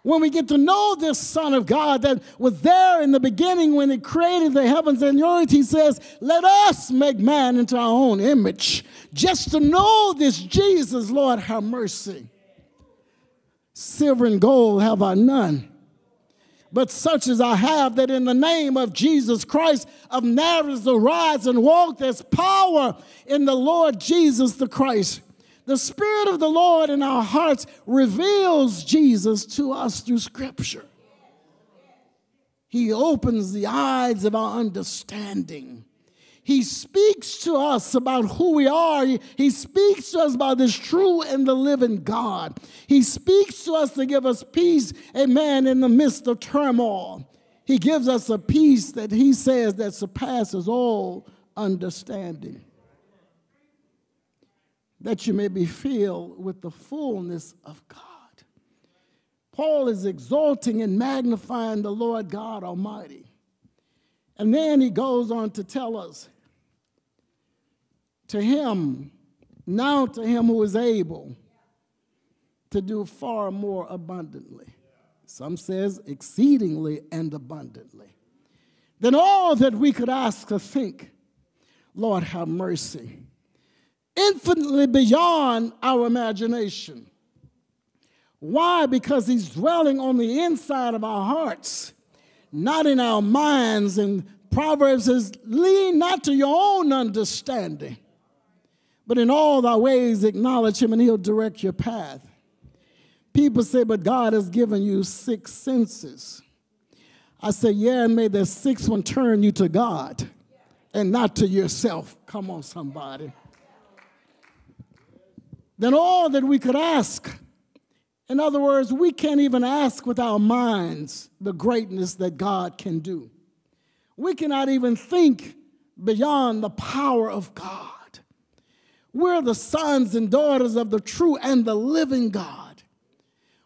when we get to know this Son of God that was there in the beginning when He created the heavens and the earth, He says, Let us make man into our own image. Just to know this Jesus, Lord, have mercy. silver and gold have I none. But such as I have, that in the name of Jesus Christ of Nazareth, arise and walk. There's power in the Lord Jesus the Christ. The Spirit of the Lord in our hearts reveals Jesus to us through Scripture. He opens the eyes of our understanding. He speaks to us about who we are. He, speaks to us about this true and the living God. He speaks to us to give us peace, amen, in the midst of turmoil. He gives us a peace that he says that surpasses all understanding. That you may be filled with the fullness of God. Paul is exalting and magnifying the Lord God Almighty. And then he goes on to tell us to him, now to him who is able to do far more abundantly. Some says exceedingly and abundantly. Than all that we could ask or think. Lord, have mercy. Infinitely beyond our imagination. Why? Because he's dwelling on the inside of our hearts, not in our minds. And Proverbs says, lean not to your own understanding, but in all thy ways acknowledge him and he'll direct your path. People say, but God has given you six senses. I say, yeah, and may the sixth one turn you to God and not to yourself. Come on, somebody. Then all that we could ask in other words, we can't even ask with our minds the greatness that God can do. We cannot even think beyond the power of God. We're the sons and daughters of the true and the living God.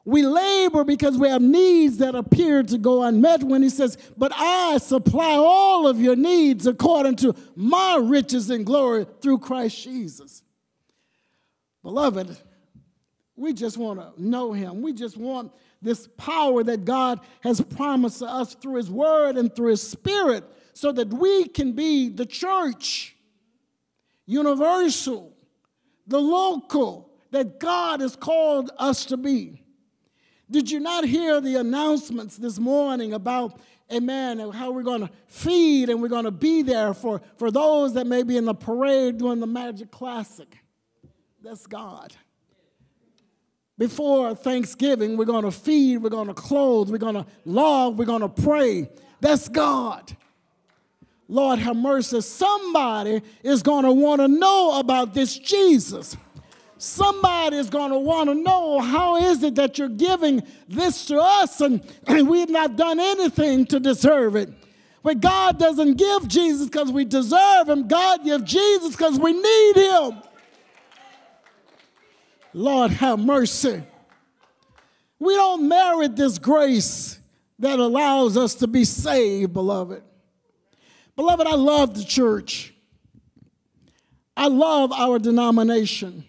We labor because we have needs that appear to go unmet when he says, But I supply all of your needs according to my riches and glory through Christ Jesus. Beloved, we just want to know him. We just want this power that God has promised us through his word and through his spirit so that we can be the church, universal, the local that God has called us to be. Did you not hear the announcements this morning about, amen, and how we're going to feed and we're going to be there for, for those that may be in the parade doing the Magic Classic? That's God. Before Thanksgiving, we're going to feed, we're going to clothe, we're going to love, we're going to pray. That's God. Lord have mercy. Somebody is going to want to know about this Jesus. Somebody is going to want to know how is it that you're giving this to us and, and we've not done anything to deserve it. But God doesn't give Jesus because we deserve him. God gives Jesus because we need him. Lord, have mercy. We don't merit this grace that allows us to be saved, beloved. Beloved, I love the church. I love our denomination.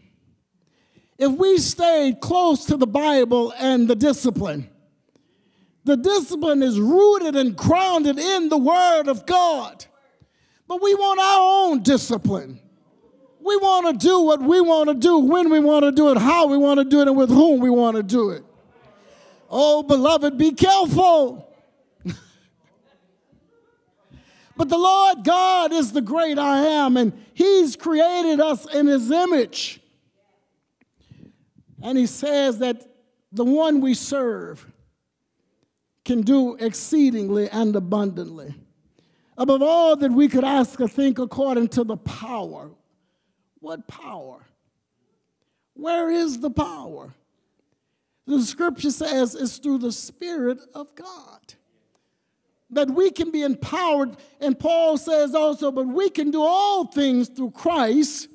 If we stayed close to the Bible and the discipline, the discipline is rooted and grounded in the Word of God. But we want our own discipline. We want to do what we want to do, when we want to do it, how we want to do it, and with whom we want to do it. Oh, beloved, be careful. But the Lord God is the great I am, and He's created us in His image. And He says that the one we serve can do exceedingly and abundantly. Above all that we could ask or think according to the power what power? Where is the power? The scripture says it's through the Spirit of God that we can be empowered. And Paul says also, but we can do all things through Christ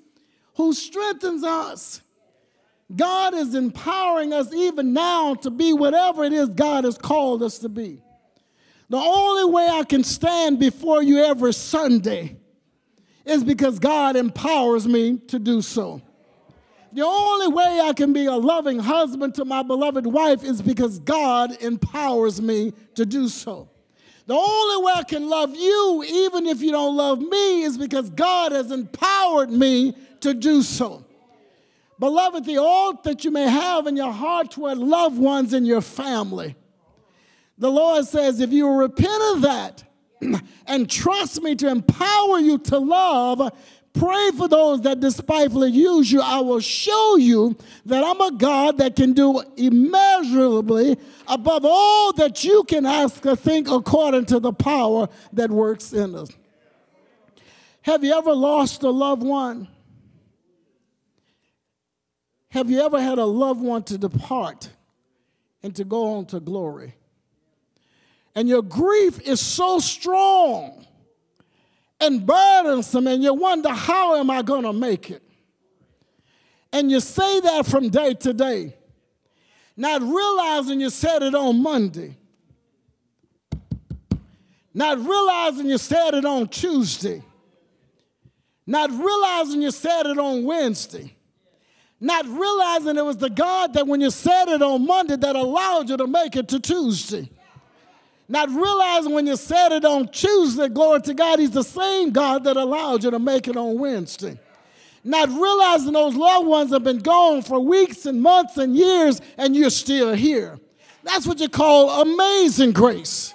who strengthens us. God is empowering us even now to be whatever it is God has called us to be. The only way I can stand before you every Sunday is because God empowers me to do so. The only way I can be a loving husband to my beloved wife is because God empowers me to do so. The only way I can love you, even if you don't love me, is because God has empowered me to do so. Beloved, the ought that you may have in your heart toward loved ones in your family. The Lord says, if you repent of that and trust me to empower you to love, pray for those that despitefully use you. I will show you that I'm a God that can do immeasurably above all that you can ask or think according to the power that works in us. Have you ever lost a loved one? Have you ever had a loved one to depart and to go on to glory? And your grief is so strong and burdensome, and you wonder, how am I going to make it? And you say that from day to day, not realizing you said it on Monday, not realizing you said it on Tuesday, not realizing you said it on Wednesday, not realizing it was the God that when you said it on Monday that allowed you to make it to Tuesday. Not realizing when you said it on Tuesday, glory to God, He's the same God that allowed you to make it on Wednesday. Not realizing those loved ones have been gone for weeks and months and years and you're still here. That's what you call amazing grace.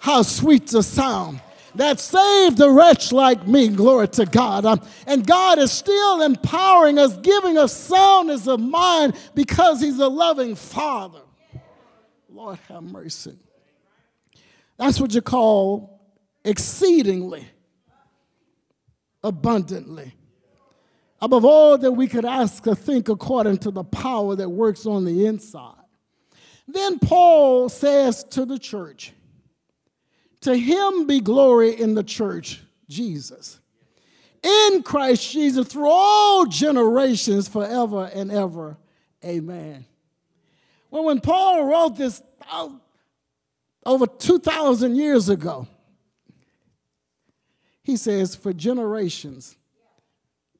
How sweet the sound that saved a wretch like me, glory to God. Um, and God is still empowering us, giving us soundness of mind because He's a loving Father. Lord have mercy. That's what you call exceedingly, abundantly. Above all that we could ask or think according to the power that works on the inside. Then Paul says to the church, To him be glory in the church, Jesus, in Christ Jesus, through all generations, forever and ever. Amen. Well, when Paul wrote this over 2,000 years ago. He says, for generations.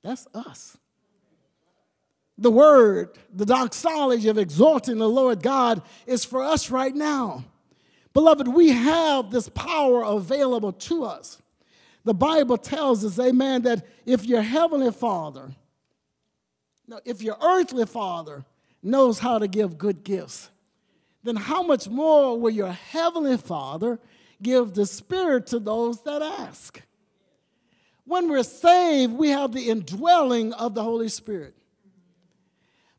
That's us. The word, the doxology of exalting the Lord God is for us right now. Beloved, we have this power available to us. The Bible tells us, amen, that if your heavenly father, no, if your earthly father knows how to give good gifts, then how much more will your heavenly Father give the Spirit to those that ask? When we're saved, we have the indwelling of the Holy Spirit.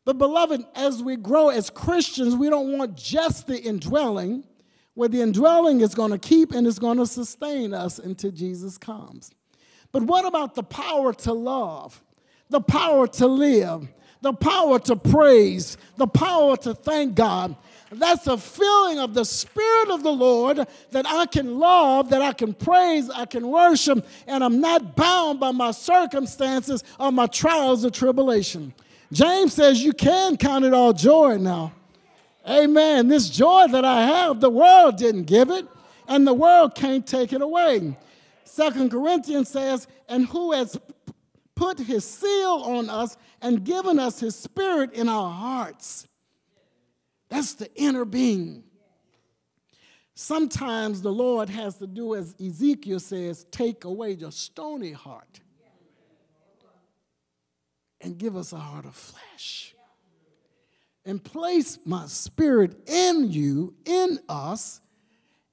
But, beloved, as we grow as Christians, we don't want just the indwelling, where the indwelling is going to keep and is going to sustain us until Jesus comes. But what about the power to love, the power to live, the power to praise, the power to thank God, that's a feeling of the Spirit of the Lord that I can love, that I can praise, I can worship, and I'm not bound by my circumstances or my trials or tribulation. James says you can count it all joy now. Amen. This joy that I have, the world didn't give it, and the world can't take it away. Second Corinthians says, and who has put his seal on us and given us his spirit in our hearts. That's the inner being. Sometimes the Lord has to do as Ezekiel says take away your stony heart and give us a heart of flesh. And place my spirit in you, in us,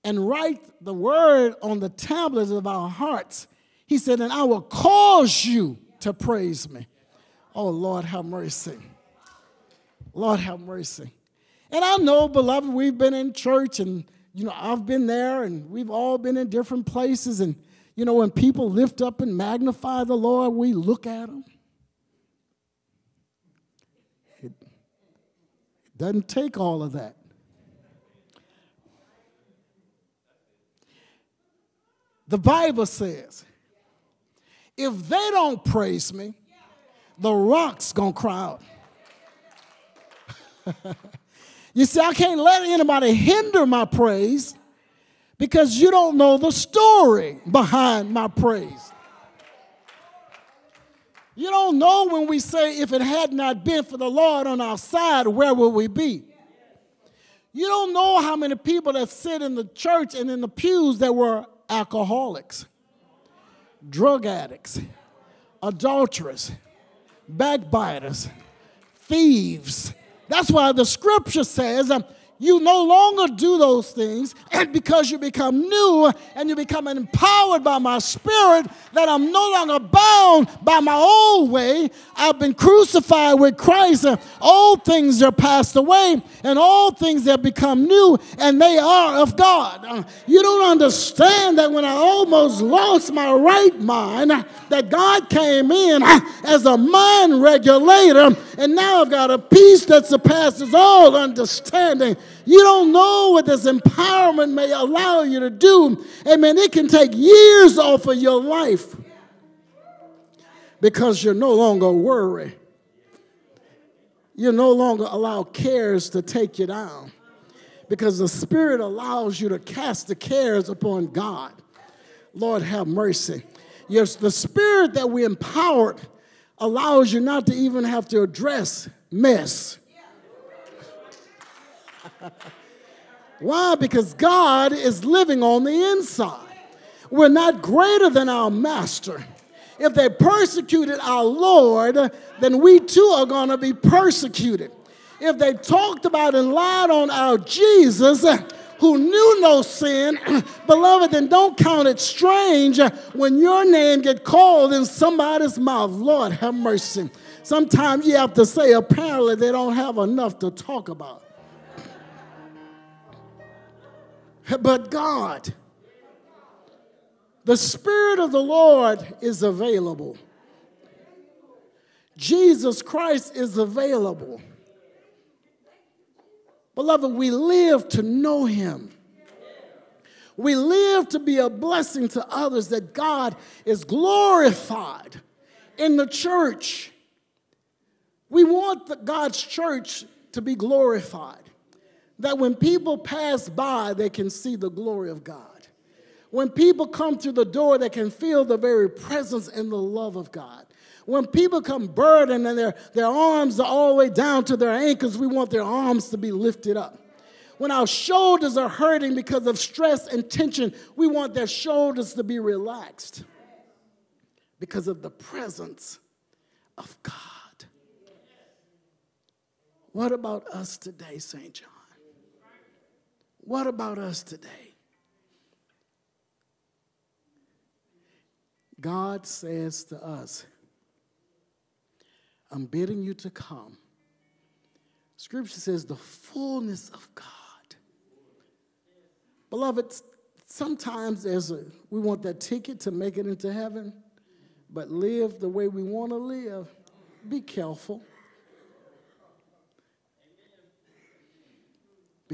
and write the word on the tablets of our hearts. He said, and I will cause you to praise me. Oh, Lord, have mercy. Lord, have mercy. And I know, beloved, we've been in church and, you know, I've been there and we've all been in different places. And, you know, when people lift up and magnify the Lord, we look at them. It, doesn't take all of that. The Bible says, if they don't praise me, the rock's gonna cry out. You see, I can't let anybody hinder my praise because you don't know the story behind my praise. You don't know when we say, if it had not been for the Lord on our side, where would we be? You don't know how many people that sit in the church and in the pews that were alcoholics, drug addicts, adulterers, backbiters, thieves. That's why the scripture says, um, you no longer do those things and because you become new and you become empowered by my spirit that i'm no longer bound by my old way i've been crucified with christ All things are passed away and all things have become new and they are of god. You don't understand that when i almost lost my right mind that god came in as a mind regulator and now i've got a peace that surpasses all understanding you don't know what this empowerment may allow you to do. Amen. It can take years off of your life because you're no longer worry. You no longer allow cares to take you down because the Spirit allows you to cast the cares upon God. Lord, have mercy. Yes, the Spirit that we empowered allows you not to even have to address mess. Why? Because God is living on the inside. We're not greater than our master. If they persecuted our Lord, then we too are going to be persecuted. If they talked about and lied on our Jesus, who knew no sin, beloved, then don't count it strange when your name get called in somebody's mouth. Lord, have mercy. Sometimes you have to say, apparently, they don't have enough to talk about. But God. The Spirit of the Lord is available. Jesus Christ is available. Beloved, we live to know Him. We live to be a blessing to others, that God is glorified in the church. We want the, God's church to be glorified that when people pass by, they can see the glory of God. When people come through the door, they can feel the very presence and the love of God. When people come burdened and their, their arms are all the way down to their ankles, we want their arms to be lifted up. When our shoulders are hurting because of stress and tension, we want their shoulders to be relaxed because of the presence of God. What about us today, St. John? What about us today? God says to us, I'm bidding you to come. Scripture says the fullness of God. Beloved, sometimes there's a, we want that ticket to make it into heaven, but live the way we want to live. Be careful.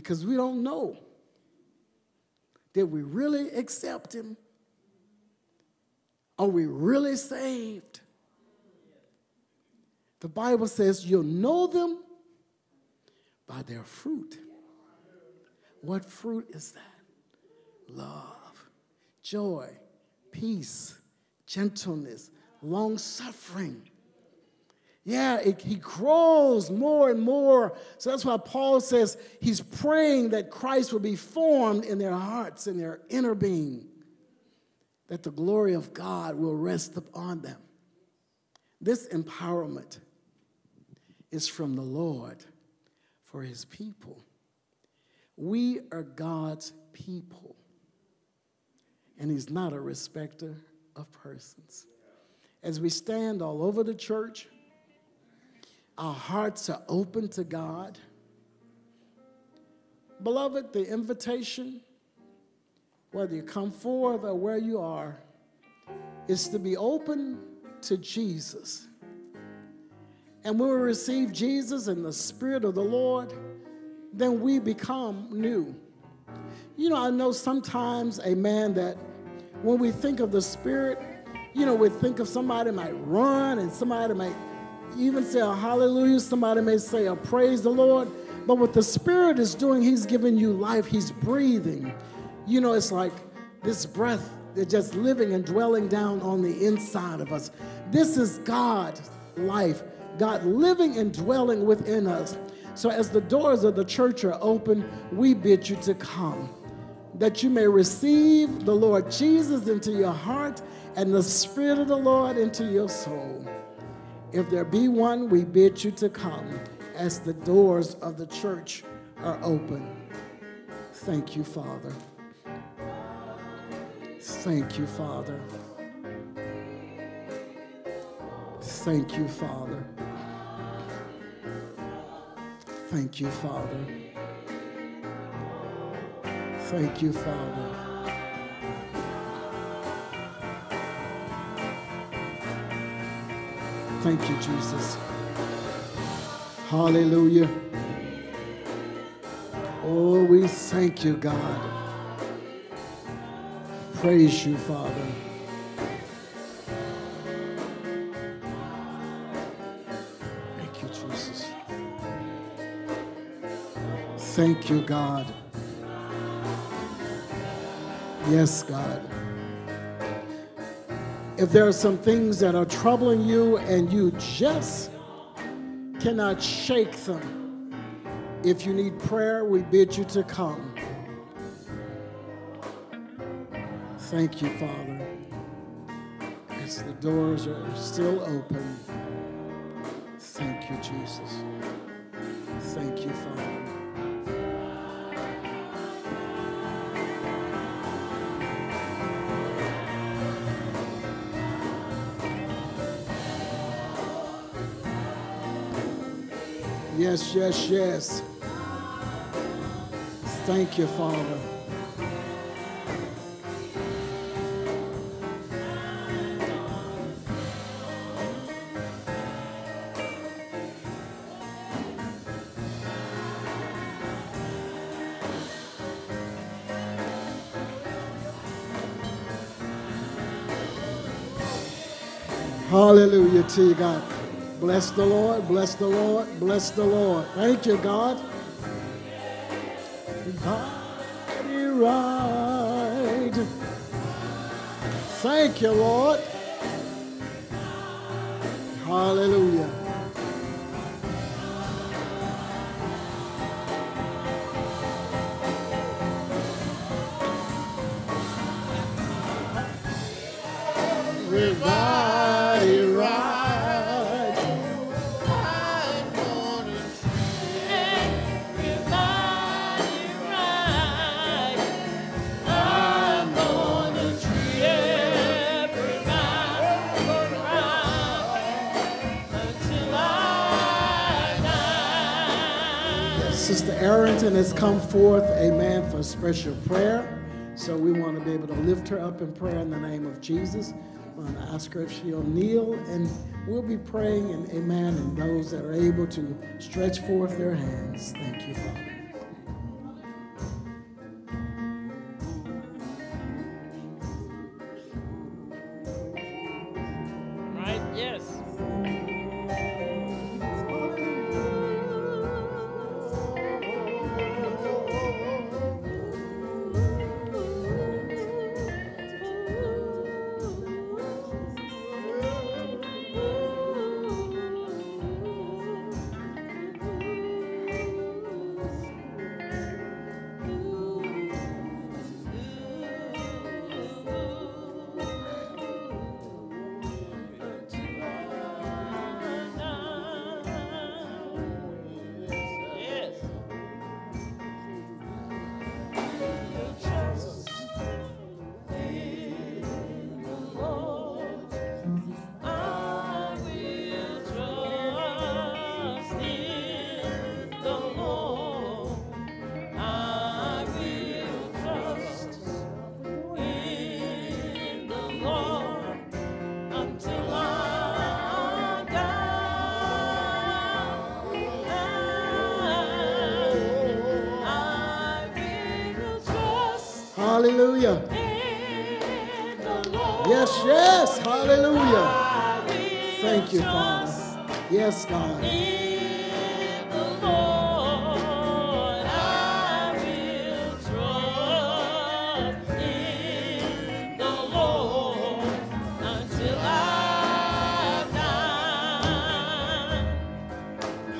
Because we don't know. Did we really accept him? Are we really saved? The Bible says you'll know them by their fruit. What fruit is that? Love, joy, peace, gentleness, long suffering, yeah, it, he grows more and more. So that's why Paul says he's praying that Christ will be formed in their hearts, in their inner being, that the glory of God will rest upon them. This empowerment is from the Lord for his people. We are God's people, and he's not a respecter of persons. As we stand all over the church, our hearts are open to God. Beloved, the invitation, whether you come forth or where you are, is to be open to Jesus. And when we receive Jesus and the Spirit of the Lord, then we become new. You know, I know sometimes, a man that when we think of the Spirit, you know, we think of somebody might run and somebody might even say a hallelujah. Somebody may say a praise the Lord. But what the Spirit is doing, He's giving you life. He's breathing. You know, it's like this breath is just living and dwelling down on the inside of us. This is God's life, God living and dwelling within us. So, as the doors of the church are open, we bid you to come, that you may receive the Lord Jesus into your heart and the Spirit of the Lord into your soul. If there be one, we bid you to come as the doors of the church are open. Thank you, Father. Thank you, Father. Thank you, Father. Thank you, Father. Thank you, Father. Thank you, Jesus. Hallelujah. Oh, we thank you, God. Praise you, Father. Thank you, Jesus. Thank you, God. Yes, God. If there are some things that are troubling you and you just cannot shake them, if you need prayer, we bid you to come. Thank you, Father. As the doors are still open. Thank you, Jesus. Thank you, Father. Yes, yes, yes. Thank you, Father. Hallelujah to you, God. Bless the Lord, bless the Lord, bless the Lord. Thank you, God. Body right. Thank you, Lord. Come forth, amen, for special prayer. So we want to be able to lift her up in prayer in the name of Jesus. I'm going to ask her if she'll kneel and we'll be praying and amen. And those that are able to stretch forth their hands. Thank you, Father. Right? Yes.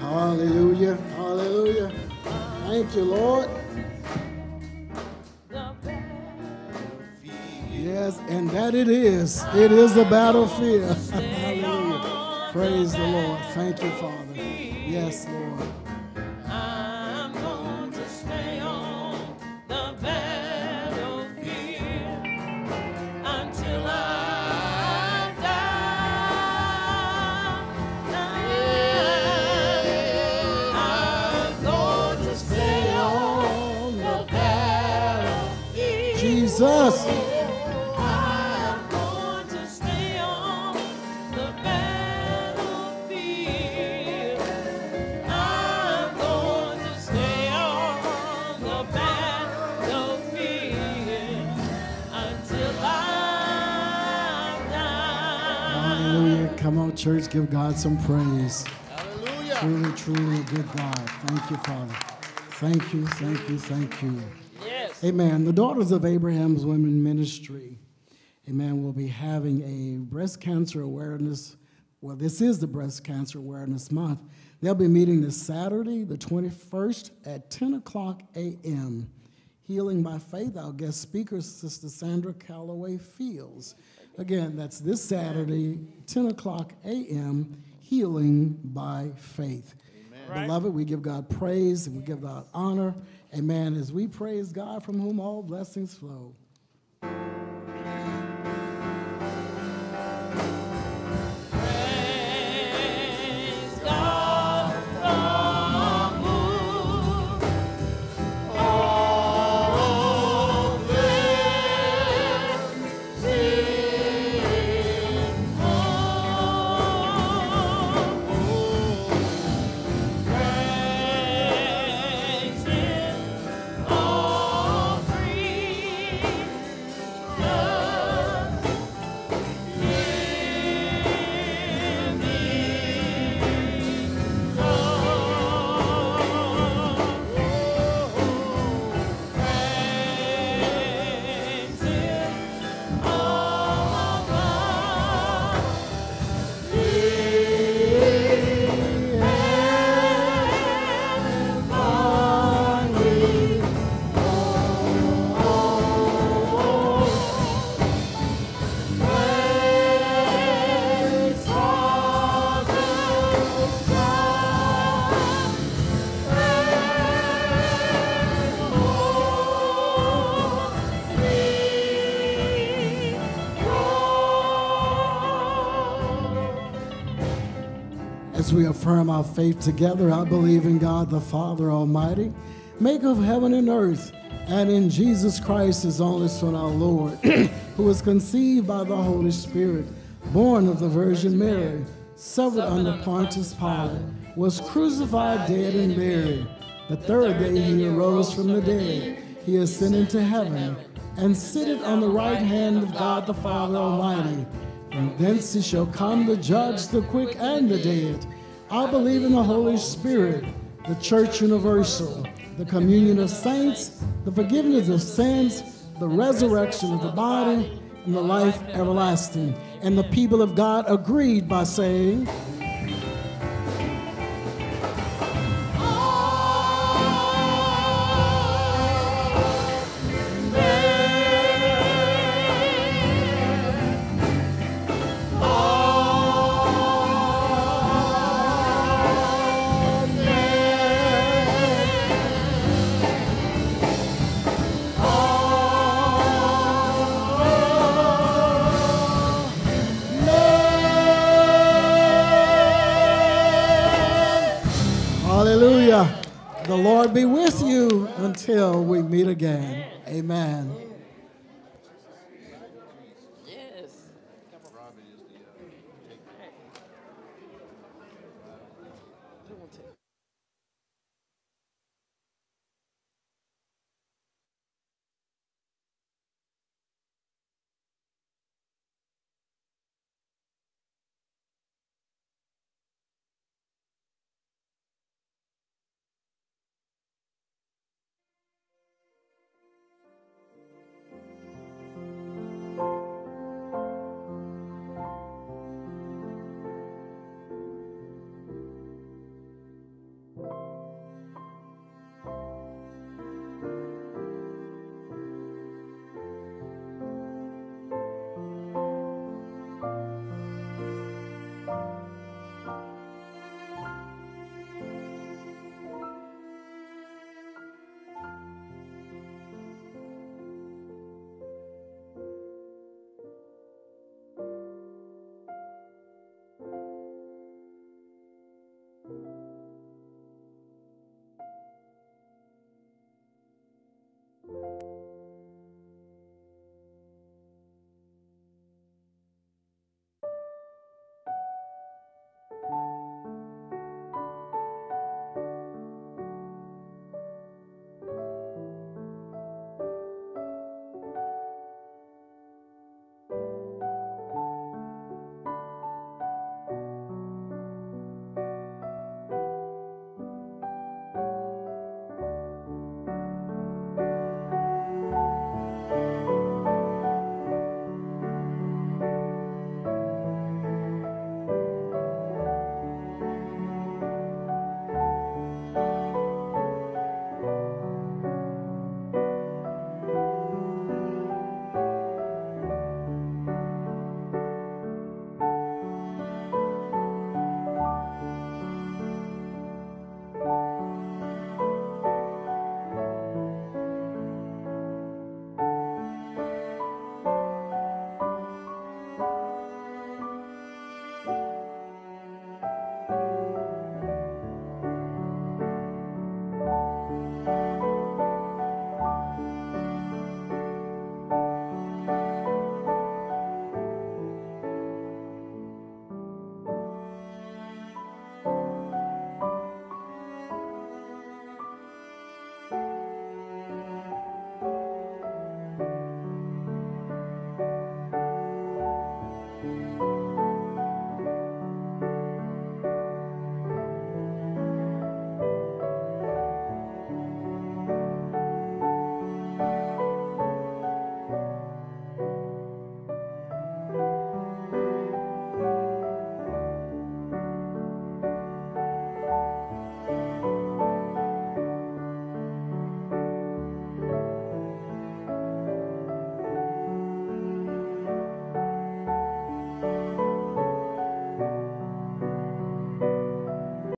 Hallelujah. Hallelujah. Thank you, Lord. Yes, and that it is. It is a battlefield. Give God some praise. Hallelujah. Truly, truly a good God. Thank you, Father. Thank you, thank you, thank you. Yes. Amen. The Daughters of Abraham's Women Ministry, amen, will be having a breast cancer awareness. Well, this is the Breast Cancer Awareness Month. They'll be meeting this Saturday, the 21st, at 10 o'clock a.m. Healing by Faith. Our guest speaker is Sister Sandra Calloway Fields. Again, that's this Saturday, 10 o'clock a.m., Healing by Faith. Beloved, we give God praise and we give God honor. Amen. As we praise God from whom all blessings flow. We affirm our faith together, I believe in God the Father Almighty, maker of heaven and earth, and in Jesus Christ, his only Son, our Lord, who was conceived by the Holy Spirit, born of the Virgin Mary, suffered under Pontius Pilate, was crucified, dead, and buried. The third day he arose from the dead. He ascended to heaven and sitteth on the right hand of God the Father Almighty. From thence he shall come to judge the quick and the dead. I believe in the Holy Spirit, the church universal, the communion of saints, the forgiveness of sins, the resurrection of the body, and the life everlasting. And the people of God agreed by saying, Yes.